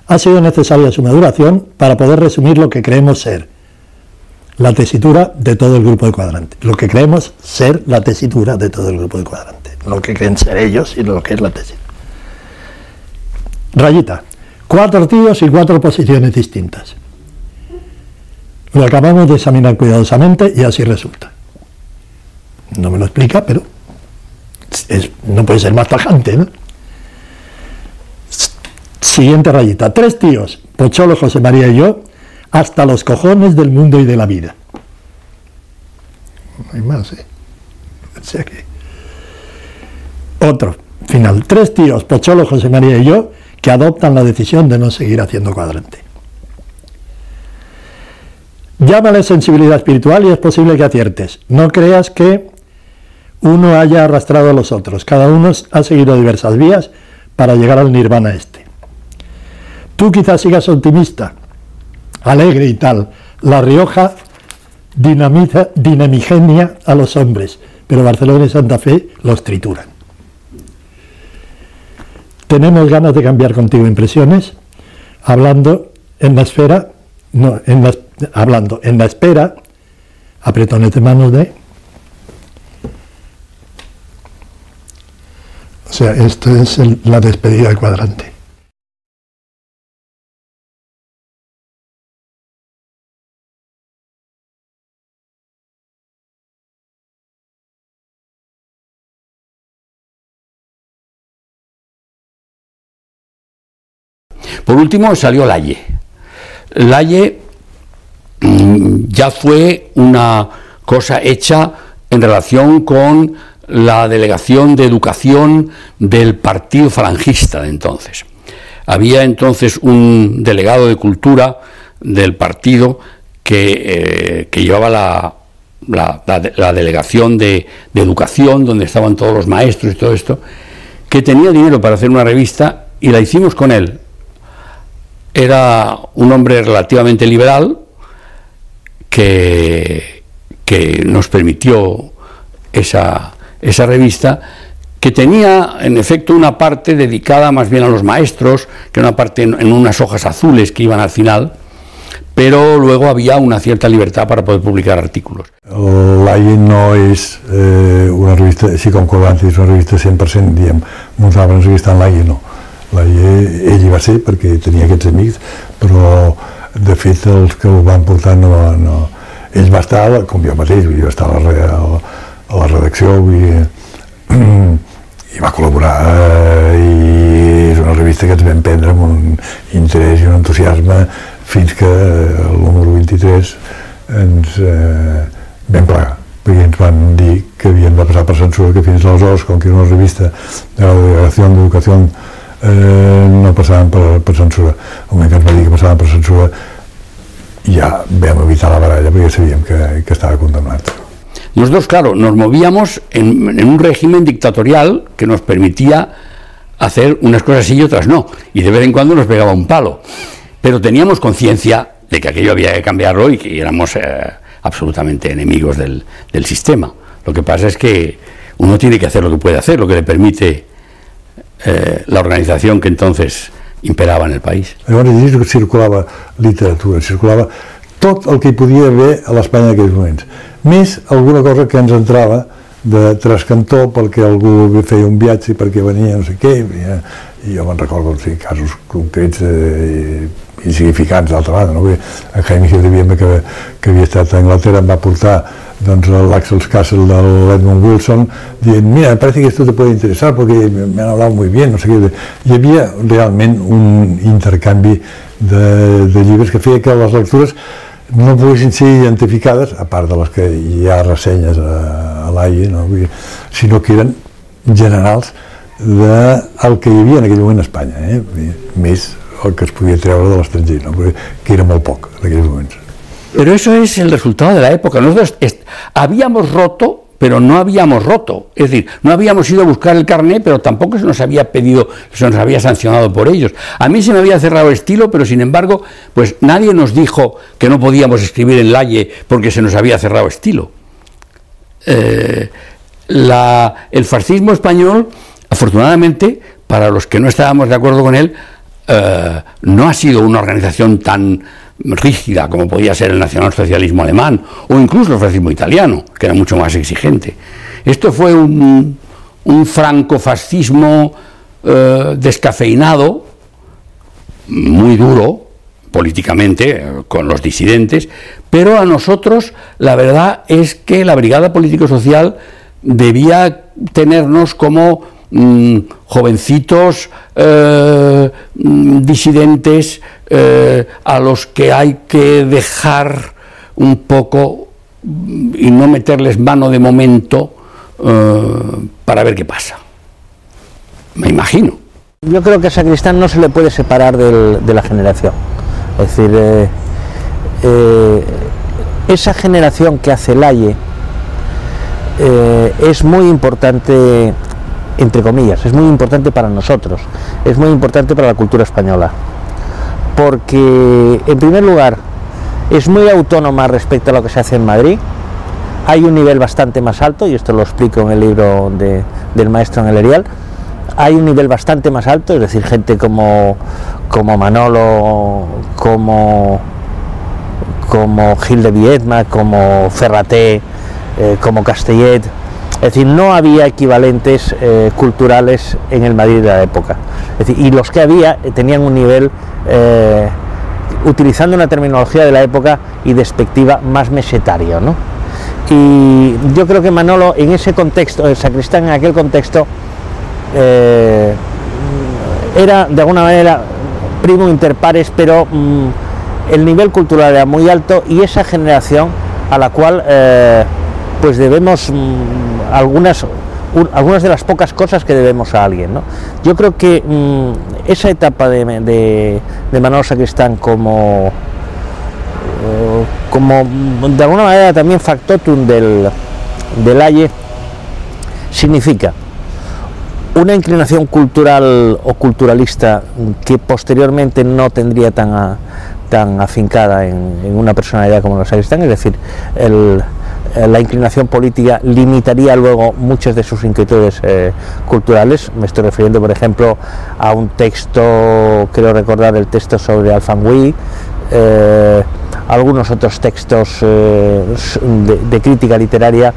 ha sido necesaria su maduración para poder resumir lo que creemos ser la tesitura de todo el grupo de cuadrante. Lo que creemos ser la tesitura de todo el grupo de cuadrante. Lo que creen ser ellos, sino lo que es la tesis. Rayita. Cuatro tíos y cuatro posiciones distintas. Lo acabamos de examinar cuidadosamente y así resulta. No me lo explica, pero no puede ser más tajante, ¿no? Siguiente rayita. Tres tíos, Pocholo, José María y yo, hasta los cojones del mundo y de la vida. No hay más, ¿eh? O sea que... Otro, final. Tres tíos, Pocholo, José María y yo, que adoptan la decisión de no seguir haciendo cuadrante. Llámale sensibilidad espiritual y es posible que aciertes. No creas que uno haya arrastrado a los otros. Cada uno ha seguido diversas vías para llegar al nirvana este. Tú quizás sigas optimista, alegre y tal. La Rioja dinamiza, dinamigenia a los hombres, pero Barcelona y Santa Fe los trituran. Tenemos ganas de cambiar contigo impresiones, hablando en la esfera, no, en la, hablando en la espera, apretones de manos de. O sea, esto es la despedida del cuadrante. Por último salió Laye. Laye mm, ya fue una cosa hecha en relación con la delegación de educación del partido falangista de entonces. Había entonces un delegado de cultura del partido que, eh, llevaba la, delegación de, de educación, donde estaban todos los maestros y todo esto, que tenía dinero para hacer una revista y la hicimos con él. Era un hombre relativamente liberal que, que nos permitió esa, esa revista que tenía en efecto una parte dedicada más bien a los maestros, que una parte en, unas hojas azules que iban al final, pero luego había una cierta libertad para poder publicar artículos. L'AI no és eh, una revista, així com Covant és una revista 100%, diem, està en l'AI, no. L'AI, ell hi va ser perquè tenia aquests amics, però de fet els que ho van portar no, no... Ell va estar, com jo mateix, vull dir, va estar a la, a la, a la redacció, dir, i va col·laborar eh, i és una revista que ens vam prendre amb un interès i un entusiasme fins que eh, el número 23 ens eh, vam plegar. Perquè ens van dir que havien de passar per censura que fins aleshores, com que era una revista de la Delegació d'Educació eh, no passaven per, per censura el moment que ens que passaven per censura ja vam evitar la baralla perquè sabíem que, que estava condemnat Nosotros, claro, nos movíamos en, en un régimen dictatorial que nos permitía hacer unas cosas y otras no, y de vez en cuando nos pegaba un palo. Pero teníamos conciencia de que aquello había que cambiarlo y que éramos eh, absolutamente enemigos del, del sistema. Lo que pasa es que uno tiene que hacer lo que puede hacer, lo que le permite eh, la organización que entonces imperava en el país. Llavors allí circulava literatura, circulava tot el que hi podia haver a l'Espanya d'aquells moments, més alguna cosa que ens entrava de trascantó perquè algú feia un viatge perquè venia no sé què, i, eh, i jo me'n recordo sí, casos concrets eh, insignificants d'altra banda, no? Gil de Viembe, que, que havia estat a Anglaterra, em va portar doncs, l'Axel Castle de l'Edmund Wilson, dient, mira, parece que esto te puede interesar porque me han hablado muy bien, no sé què. Hi havia realment un intercanvi de, de llibres que feia que les lectures no poguessin ser identificades, a part de les que hi ha ressenyes a, a l'AIE, no? Sinó que eren generals del que hi havia en aquell moment a Espanya, eh? Més el que es podia treure de l'estranger, no? Que era molt poc en aquells moments. Pero eso es el resultado de la época. Nosotros habíamos roto, pero no habíamos roto. Es decir, no habíamos ido a buscar el carné, pero tampoco se nos había pedido, se nos había sancionado por ellos. A mí se me había cerrado estilo, pero sin embargo, pues nadie nos dijo que no podíamos escribir en Laye porque se nos había cerrado estilo. Eh, la- el fascismo español, afortunadamente, para los que no estábamos de acuerdo con él, eh, no ha sido una organización tan rígida como podía ser el nacionalsocialismo alemán o incluso el fascismo italiano, que era mucho más exigente. Esto fue un, un francofascismo eh, descafeinado, muy duro políticamente, eh, con los disidentes, pero a nosotros la verdad es que la Brigada Político-Social debía tenernos como mm, jovencitos eh, mm, disidentes a los que hay que dejar un poco mm, y no meterles mano de momento para ver qué pasa me imagino. Yo creo que a Sacristán no se le puede separar de la generación. Es decir, eh, eh, esa generación que hace el AIE eh, es muy importante, entre comillas, es muy importante para nosotros, es muy importante para la cultura española. Porque, en primer lugar, es muy autónoma respecto a lo que se hace en Madrid. Hay un nivel bastante más alto, y esto lo explico en el libro del maestro en el Erial, hay un nivel bastante más alto, es decir, gente como, como Manolo, como, como Gil de Viedma, como Ferraté, eh, como Castellet. Es decir, no había equivalentes eh, culturales en el Madrid de la época. y los que había eh, tenían un nivel, utilizando una terminología de la época y despectiva, más mesetario. Y yo creo que Manolo, en ese contexto, el sacristán en aquel contexto, eh, era de alguna manera primo interpares, pero mm, el nivel cultural era muy alto y esa generación a la cual eh, pues debemos mm, algunas algunas de las pocas cosas que debemos a alguien. Yo creo que mm, esa etapa de, de, de Manolo Sacristán como, eh, como de alguna manera también factotum del, del Aye significa una inclinación cultural o culturalista que posteriormente no tendría tan, tan afincada en, una personalidad como los Sacristán, es decir, la inclinación política limitaría luego muchas de sus inquietudes eh, culturales. Me estoy refiriendo, por ejemplo, a un texto, creo recordar el texto sobre Alfanwi, eh, algunos otros textos eh, de, crítica literaria.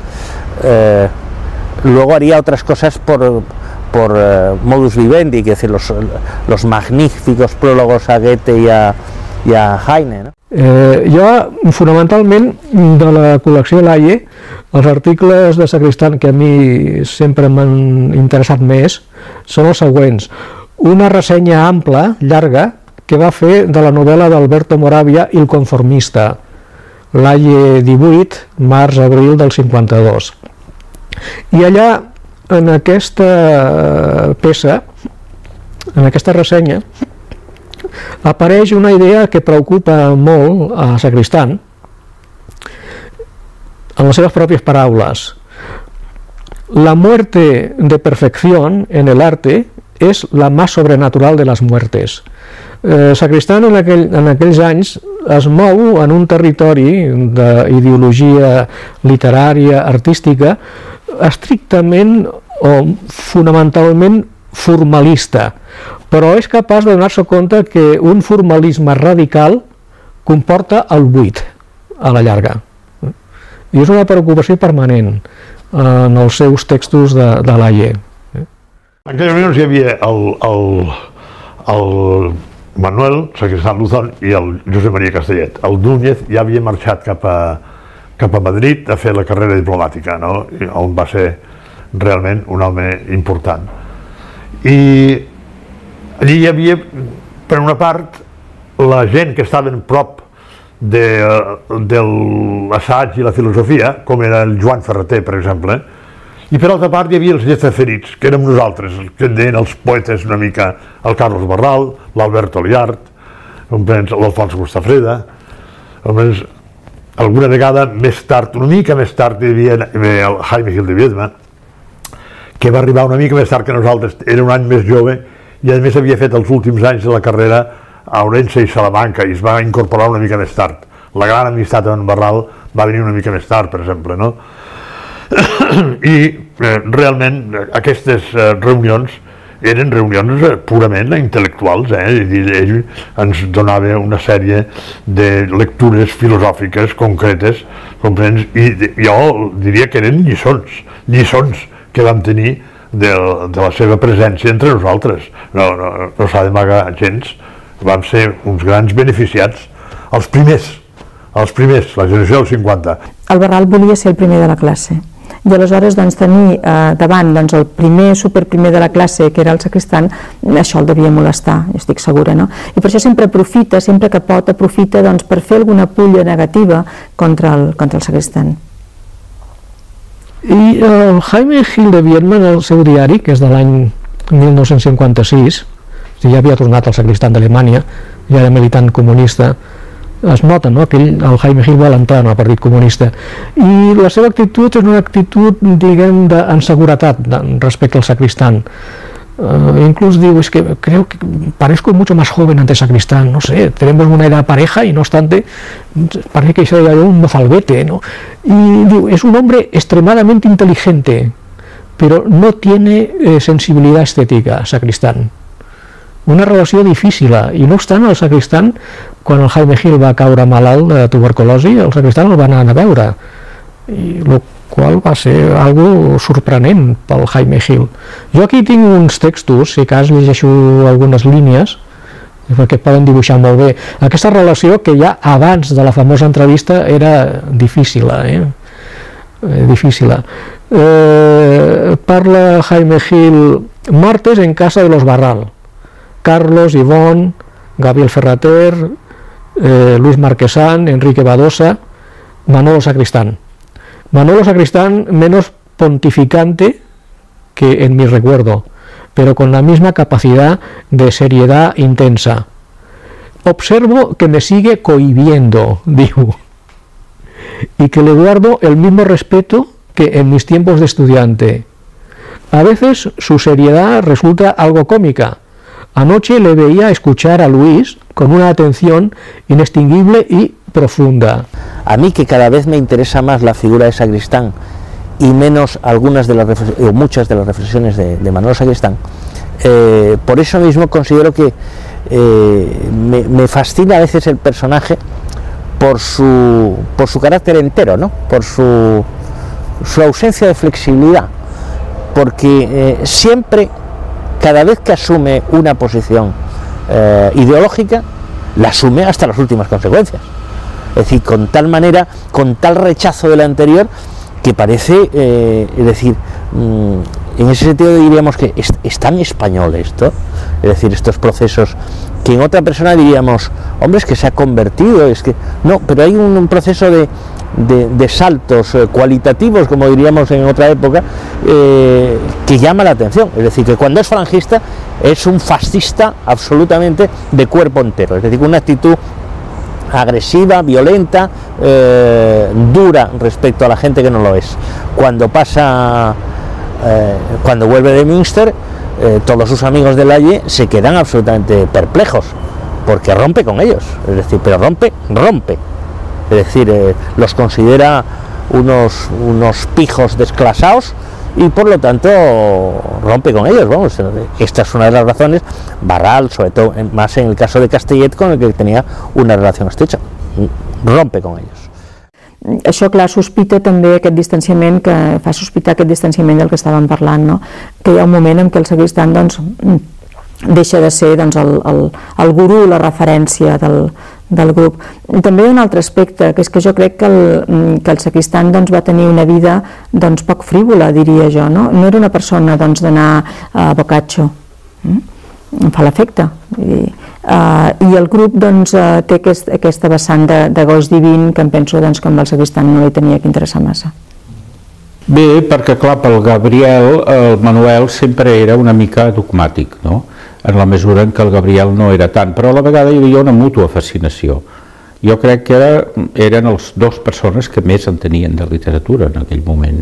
luego haría otras cosas por por eh, modus vivendi, es decir, los, magníficos prólogos a Goethe i a, a Heine. No? Eh, jo, fonamentalment, de la col·lecció Laie, els articles de Sacristan que a mi sempre m'han interessat més són els següents. Una ressenya ampla, llarga, que va fer de la novel·la d'Alberto Moravia Il conformista, Laie 18, març-abril del 52. I allà en aquesta peça, en aquesta ressenya, apareix una idea que preocupa molt a Sacristan, en les seves pròpies paraules. La muerte de perfección en el arte es la más sobrenatural de las muertes. Eh, Sacristán en, aquell, en aquells anys es mou en un territori d'ideologia literària, artística, estrictament o fonamentalment formalista, però és capaç de donar-se compte que un formalisme radical comporta el buit a la llarga. I és una preocupació permanent en els seus textos de, de l'AIE. En aquelles reunions hi havia el, el, el Manuel Sacristán Luzón i el Josep Maria Castellet. El Núñez ja havia marxat cap a, cap a Madrid a fer la carrera diplomàtica, no? on va ser realment un home important. I allí hi havia, per una part, la gent que estava en prop de, de l'assaig i la filosofia, com era el Joan Ferreter, per exemple, i per altra part hi havia els lletraferits, que érem nosaltres, que en deien els poetes una mica, el Carlos Barral, l'Albert Oliart, l'Alfons Gustafreda, alguna vegada més tard, una mica més tard, hi havia el Jaime Gil de Viedma, que va arribar una mica més tard que nosaltres, era un any més jove, i a més havia fet els últims anys de la carrera a Orense i Salamanca, i es va incorporar una mica més tard. La gran amistat amb Barral va venir una mica més tard, per exemple, no? I eh, realment aquestes eh, reunions eren reunions eh, purament intel·lectuals, eh? Ell ens donava una sèrie de lectures filosòfiques concretes, comprens? I jo diria que eren lliçons, lliçons que vam tenir de, de la seva presència entre nosaltres. No, no, no s'ha d'amagar gens. Vam ser uns grans beneficiats, els primers, els primers, la generació dels 50. El Barral volia ser el primer de la classe i aleshores doncs, tenir eh, davant doncs, el primer superprimer de la classe que era el sacristan, això el devia molestar estic segura, no? i per això sempre aprofita sempre que pot aprofita doncs, per fer alguna pulla negativa contra el, contra el sacristan i el Jaime Gil de Viedma en el seu diari, que és de l'any 1956 ja havia tornat al sacristan d'Alemanya ja era militant comunista es nota no, que ell, el Jaime Gil vol entrar en el Partit Comunista. I la seva actitud és una actitud diguem d'inseguretat respecte al sacristan Uh, incluso digo, es que creo que parezco mucho más joven ante Sacristán, no sé, tenemos una edad pareja y no obstante, parece que soy un mozalbete, ¿no? Y digo, es un hombre extremadamente inteligente, pero no tiene eh, sensibilidad estética, Sacristán. Una relació difícil, i no obstant el Sacristán quan el Jaime Gil va caure malalt de tuberculosi, el sacristan el van anar a veure, i qual va ser algo sorprenent pel Jaime Gil. Jo aquí tinc uns textos, si cas llegeixo algunes línies, perquè poden dibuixar molt bé. Aquesta relació que ja abans de la famosa entrevista era difícil, eh? eh difícil. Eh, parla Jaime Gil martes en casa de los Barral. Carlos, Ivonne, Gabriel Ferrater, eh, Luis Marquesán, Enrique Badosa, Manolo Sacristán. Manolo Sacristán menos pontificante que en mi recuerdo, pero con la misma capacidad de seriedad intensa. Observo que me sigue cohibiendo, digo, y que le guardo el mismo respeto que en mis tiempos de estudiante. A veces su seriedad resulta algo cómica. Anoche le veía escuchar a Luis con una atención inextinguible y profunda. A mí que cada vez me interesa más la figura de Sacristán y menos algunas de las o muchas de las reflexiones de, de Manuel Sacristán, eh, por eso mismo considero que eh, me, fascina a veces el personaje por su, por su carácter entero, ¿no? por su, su ausencia de flexibilidad, porque eh, siempre, cada vez que asume una posición ideológica, la asume hasta las últimas consecuencias. Es decir, con tal manera, con tal rechazo de la anterior, que parece, eh, es decir, mm, en ese sentido diríamos que es, tan español esto, es decir, estos procesos que en otra persona diríamos, hombre, es que se ha convertido, es que no, pero hay un, proceso de, saltos eh, cualitativos, como diríamos en otra época, eh, que llama la atención. Es decir, que cuando es frangista es un fascista absolutamente de cuerpo entero, es decir, una actitud agresiva, violenta, eh, dura respecto a la gente que no lo es. Cuando pasa, eh, cuando vuelve de Münster, eh, todos sus amigos de Lalle se quedan absolutamente perplejos, porque rompe con ellos, es decir, pero rompe, rompe. Es decir, los considera unos, unos pijos desclasados y por lo tanto rompe con ellos. Vamos, esta es una de las razones, Barral, sobre todo más en el caso de Castellet, con el que tenía una relación estrecha, rompe con ellos. Això, clar, sospita també aquest distanciament, que fa sospitar aquest distanciament del que estàvem parlant, no? que hi ha un moment en què el segristan doncs, deixa de ser doncs, el, el, el gurú, la referència del, del grup. També un altre aspecte, que és que jo crec que el, mm, que el Saquistan doncs, va tenir una vida doncs, poc frívola, diria jo, no? No era una persona doncs, d'anar a Boccaccio, mm? em fa l'efecte. I, uh, I el grup doncs, uh, té aquest, aquesta vessant de, de goig divin que em penso doncs, que amb el Saquistan no li tenia que interessar massa. Bé, perquè clar, pel Gabriel, el Manuel sempre era una mica dogmàtic, no? En la mesura en què el Gabriel no era tant, però a la vegada hi havia una mútua fascinació. Jo crec que eren els dos persones que més entenien de literatura en aquell moment.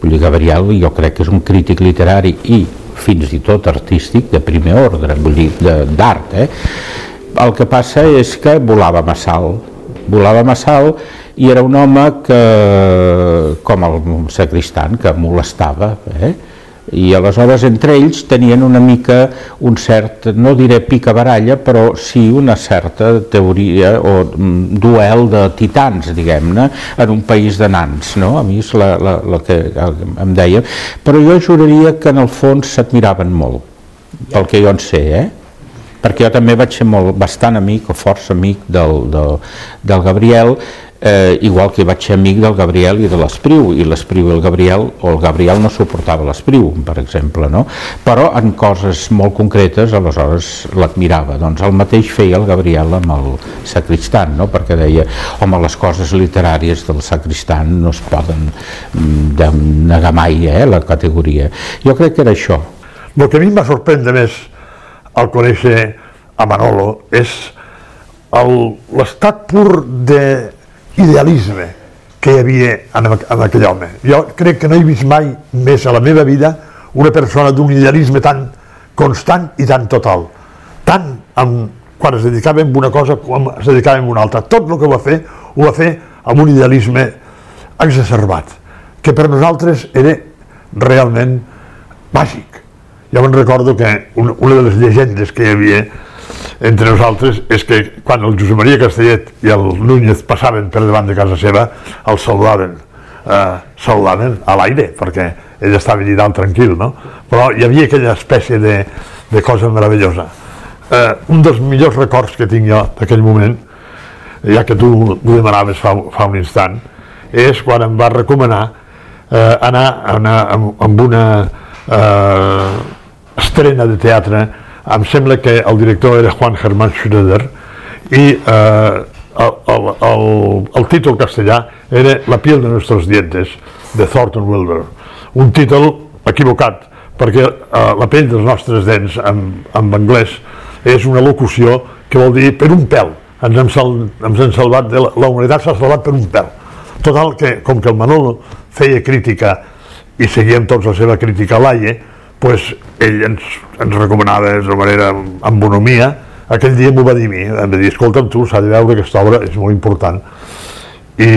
Vull dir, Gabriel jo crec que és un crític literari i fins i tot artístic de primer ordre, vull dir, d'art. Eh? El que passa és que volava massa alt, volava massa alt i era un home que, com el sacristan, que molestava, eh? I aleshores entre ells tenien una mica un cert, no diré pica baralla, però sí una certa teoria o mm, duel de titans, diguem-ne, en un país de nans, no? A mi és la, la, la que em deia. Però jo juraria que en el fons s'admiraven molt, pel que jo en sé, eh? perquè jo també vaig ser molt, bastant amic o força amic del, del, del Gabriel eh, igual que vaig ser amic del Gabriel i de l'Espriu, i l'Espriu i el Gabriel, o el Gabriel no suportava l'Espriu, per exemple, no? però en coses molt concretes aleshores l'admirava, doncs el mateix feia el Gabriel amb el Sacristan, no? perquè deia, home, les coses literàries del Sacristan no es poden mm, negar mai, eh, la categoria. Jo crec que era això. El que a mi em va sorprendre més al conèixer a Manolo és l'estat pur de idealisme que hi havia en, aquell home. Jo crec que no he vist mai més a la meva vida una persona d'un idealisme tan constant i tan total. Tant quan es dedicava a una cosa com es dedicava a una altra. Tot el que va fer, ho va fer amb un idealisme exacerbat, que per nosaltres era realment màgic. Jo me'n recordo que una de les llegendes que hi havia entre nosaltres és que quan el Josep Maria Castellet i el Núñez passaven per davant de casa seva, el saludaven, eh, saludaven a l'aire, perquè ell estava allà dalt tranquil, no? Però hi havia aquella espècie de, de cosa meravellosa. Eh, un dels millors records que tinc jo d'aquell moment, ja que tu ho demanaves fa, fa un instant, és quan em va recomanar eh, anar, anar amb, amb una eh, estrena de teatre em sembla que el director era Juan Germán Schröder i eh, el, el, el, el títol castellà era La piel de nuestros dientes, de Thornton Wilder. Un títol equivocat, perquè eh, la pell dels nostres dents en, en anglès és una locució que vol dir per un pèl. Ens hem, sal, ens hem salvat, de la, la humanitat s'ha salvat per un pèl. Total, que com que el Manolo feia crítica i seguíem tots la seva crítica a l'AIE, pues, ell ens, ens recomanava de manera amb bonomia, aquell dia m'ho va dir a mi, em va dir, escolta'm tu, s'ha de veure aquesta obra, és molt important. I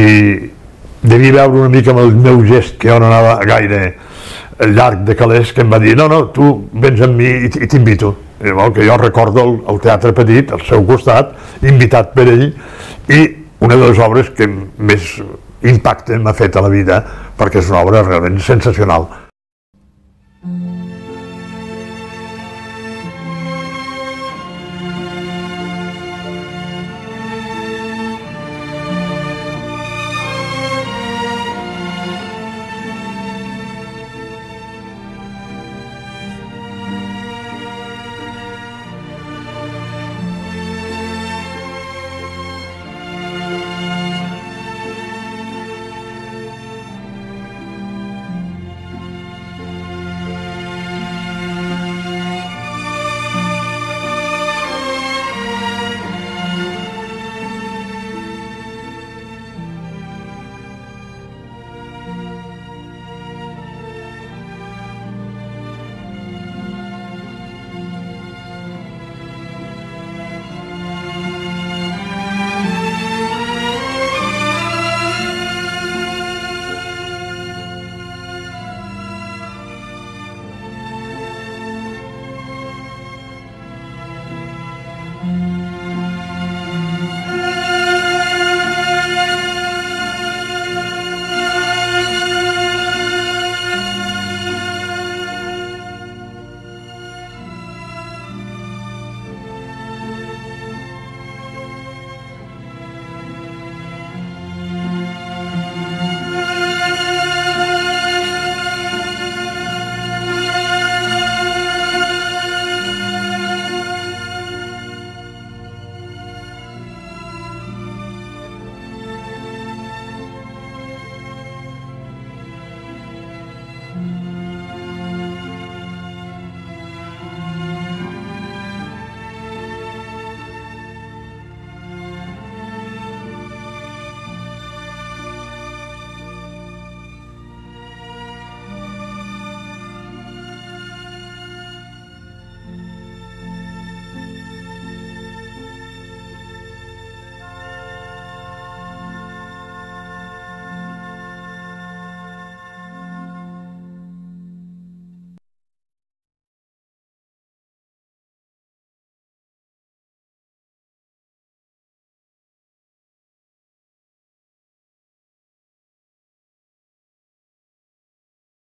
devia veure una mica amb el meu gest, que jo no anava gaire llarg de calés, que em va dir, no, no, tu vens amb mi i t'invito. Que jo recordo el, el Teatre Petit, al seu costat, invitat per ell, i una de les obres que més impacte m'ha fet a la vida, perquè és una obra realment sensacional.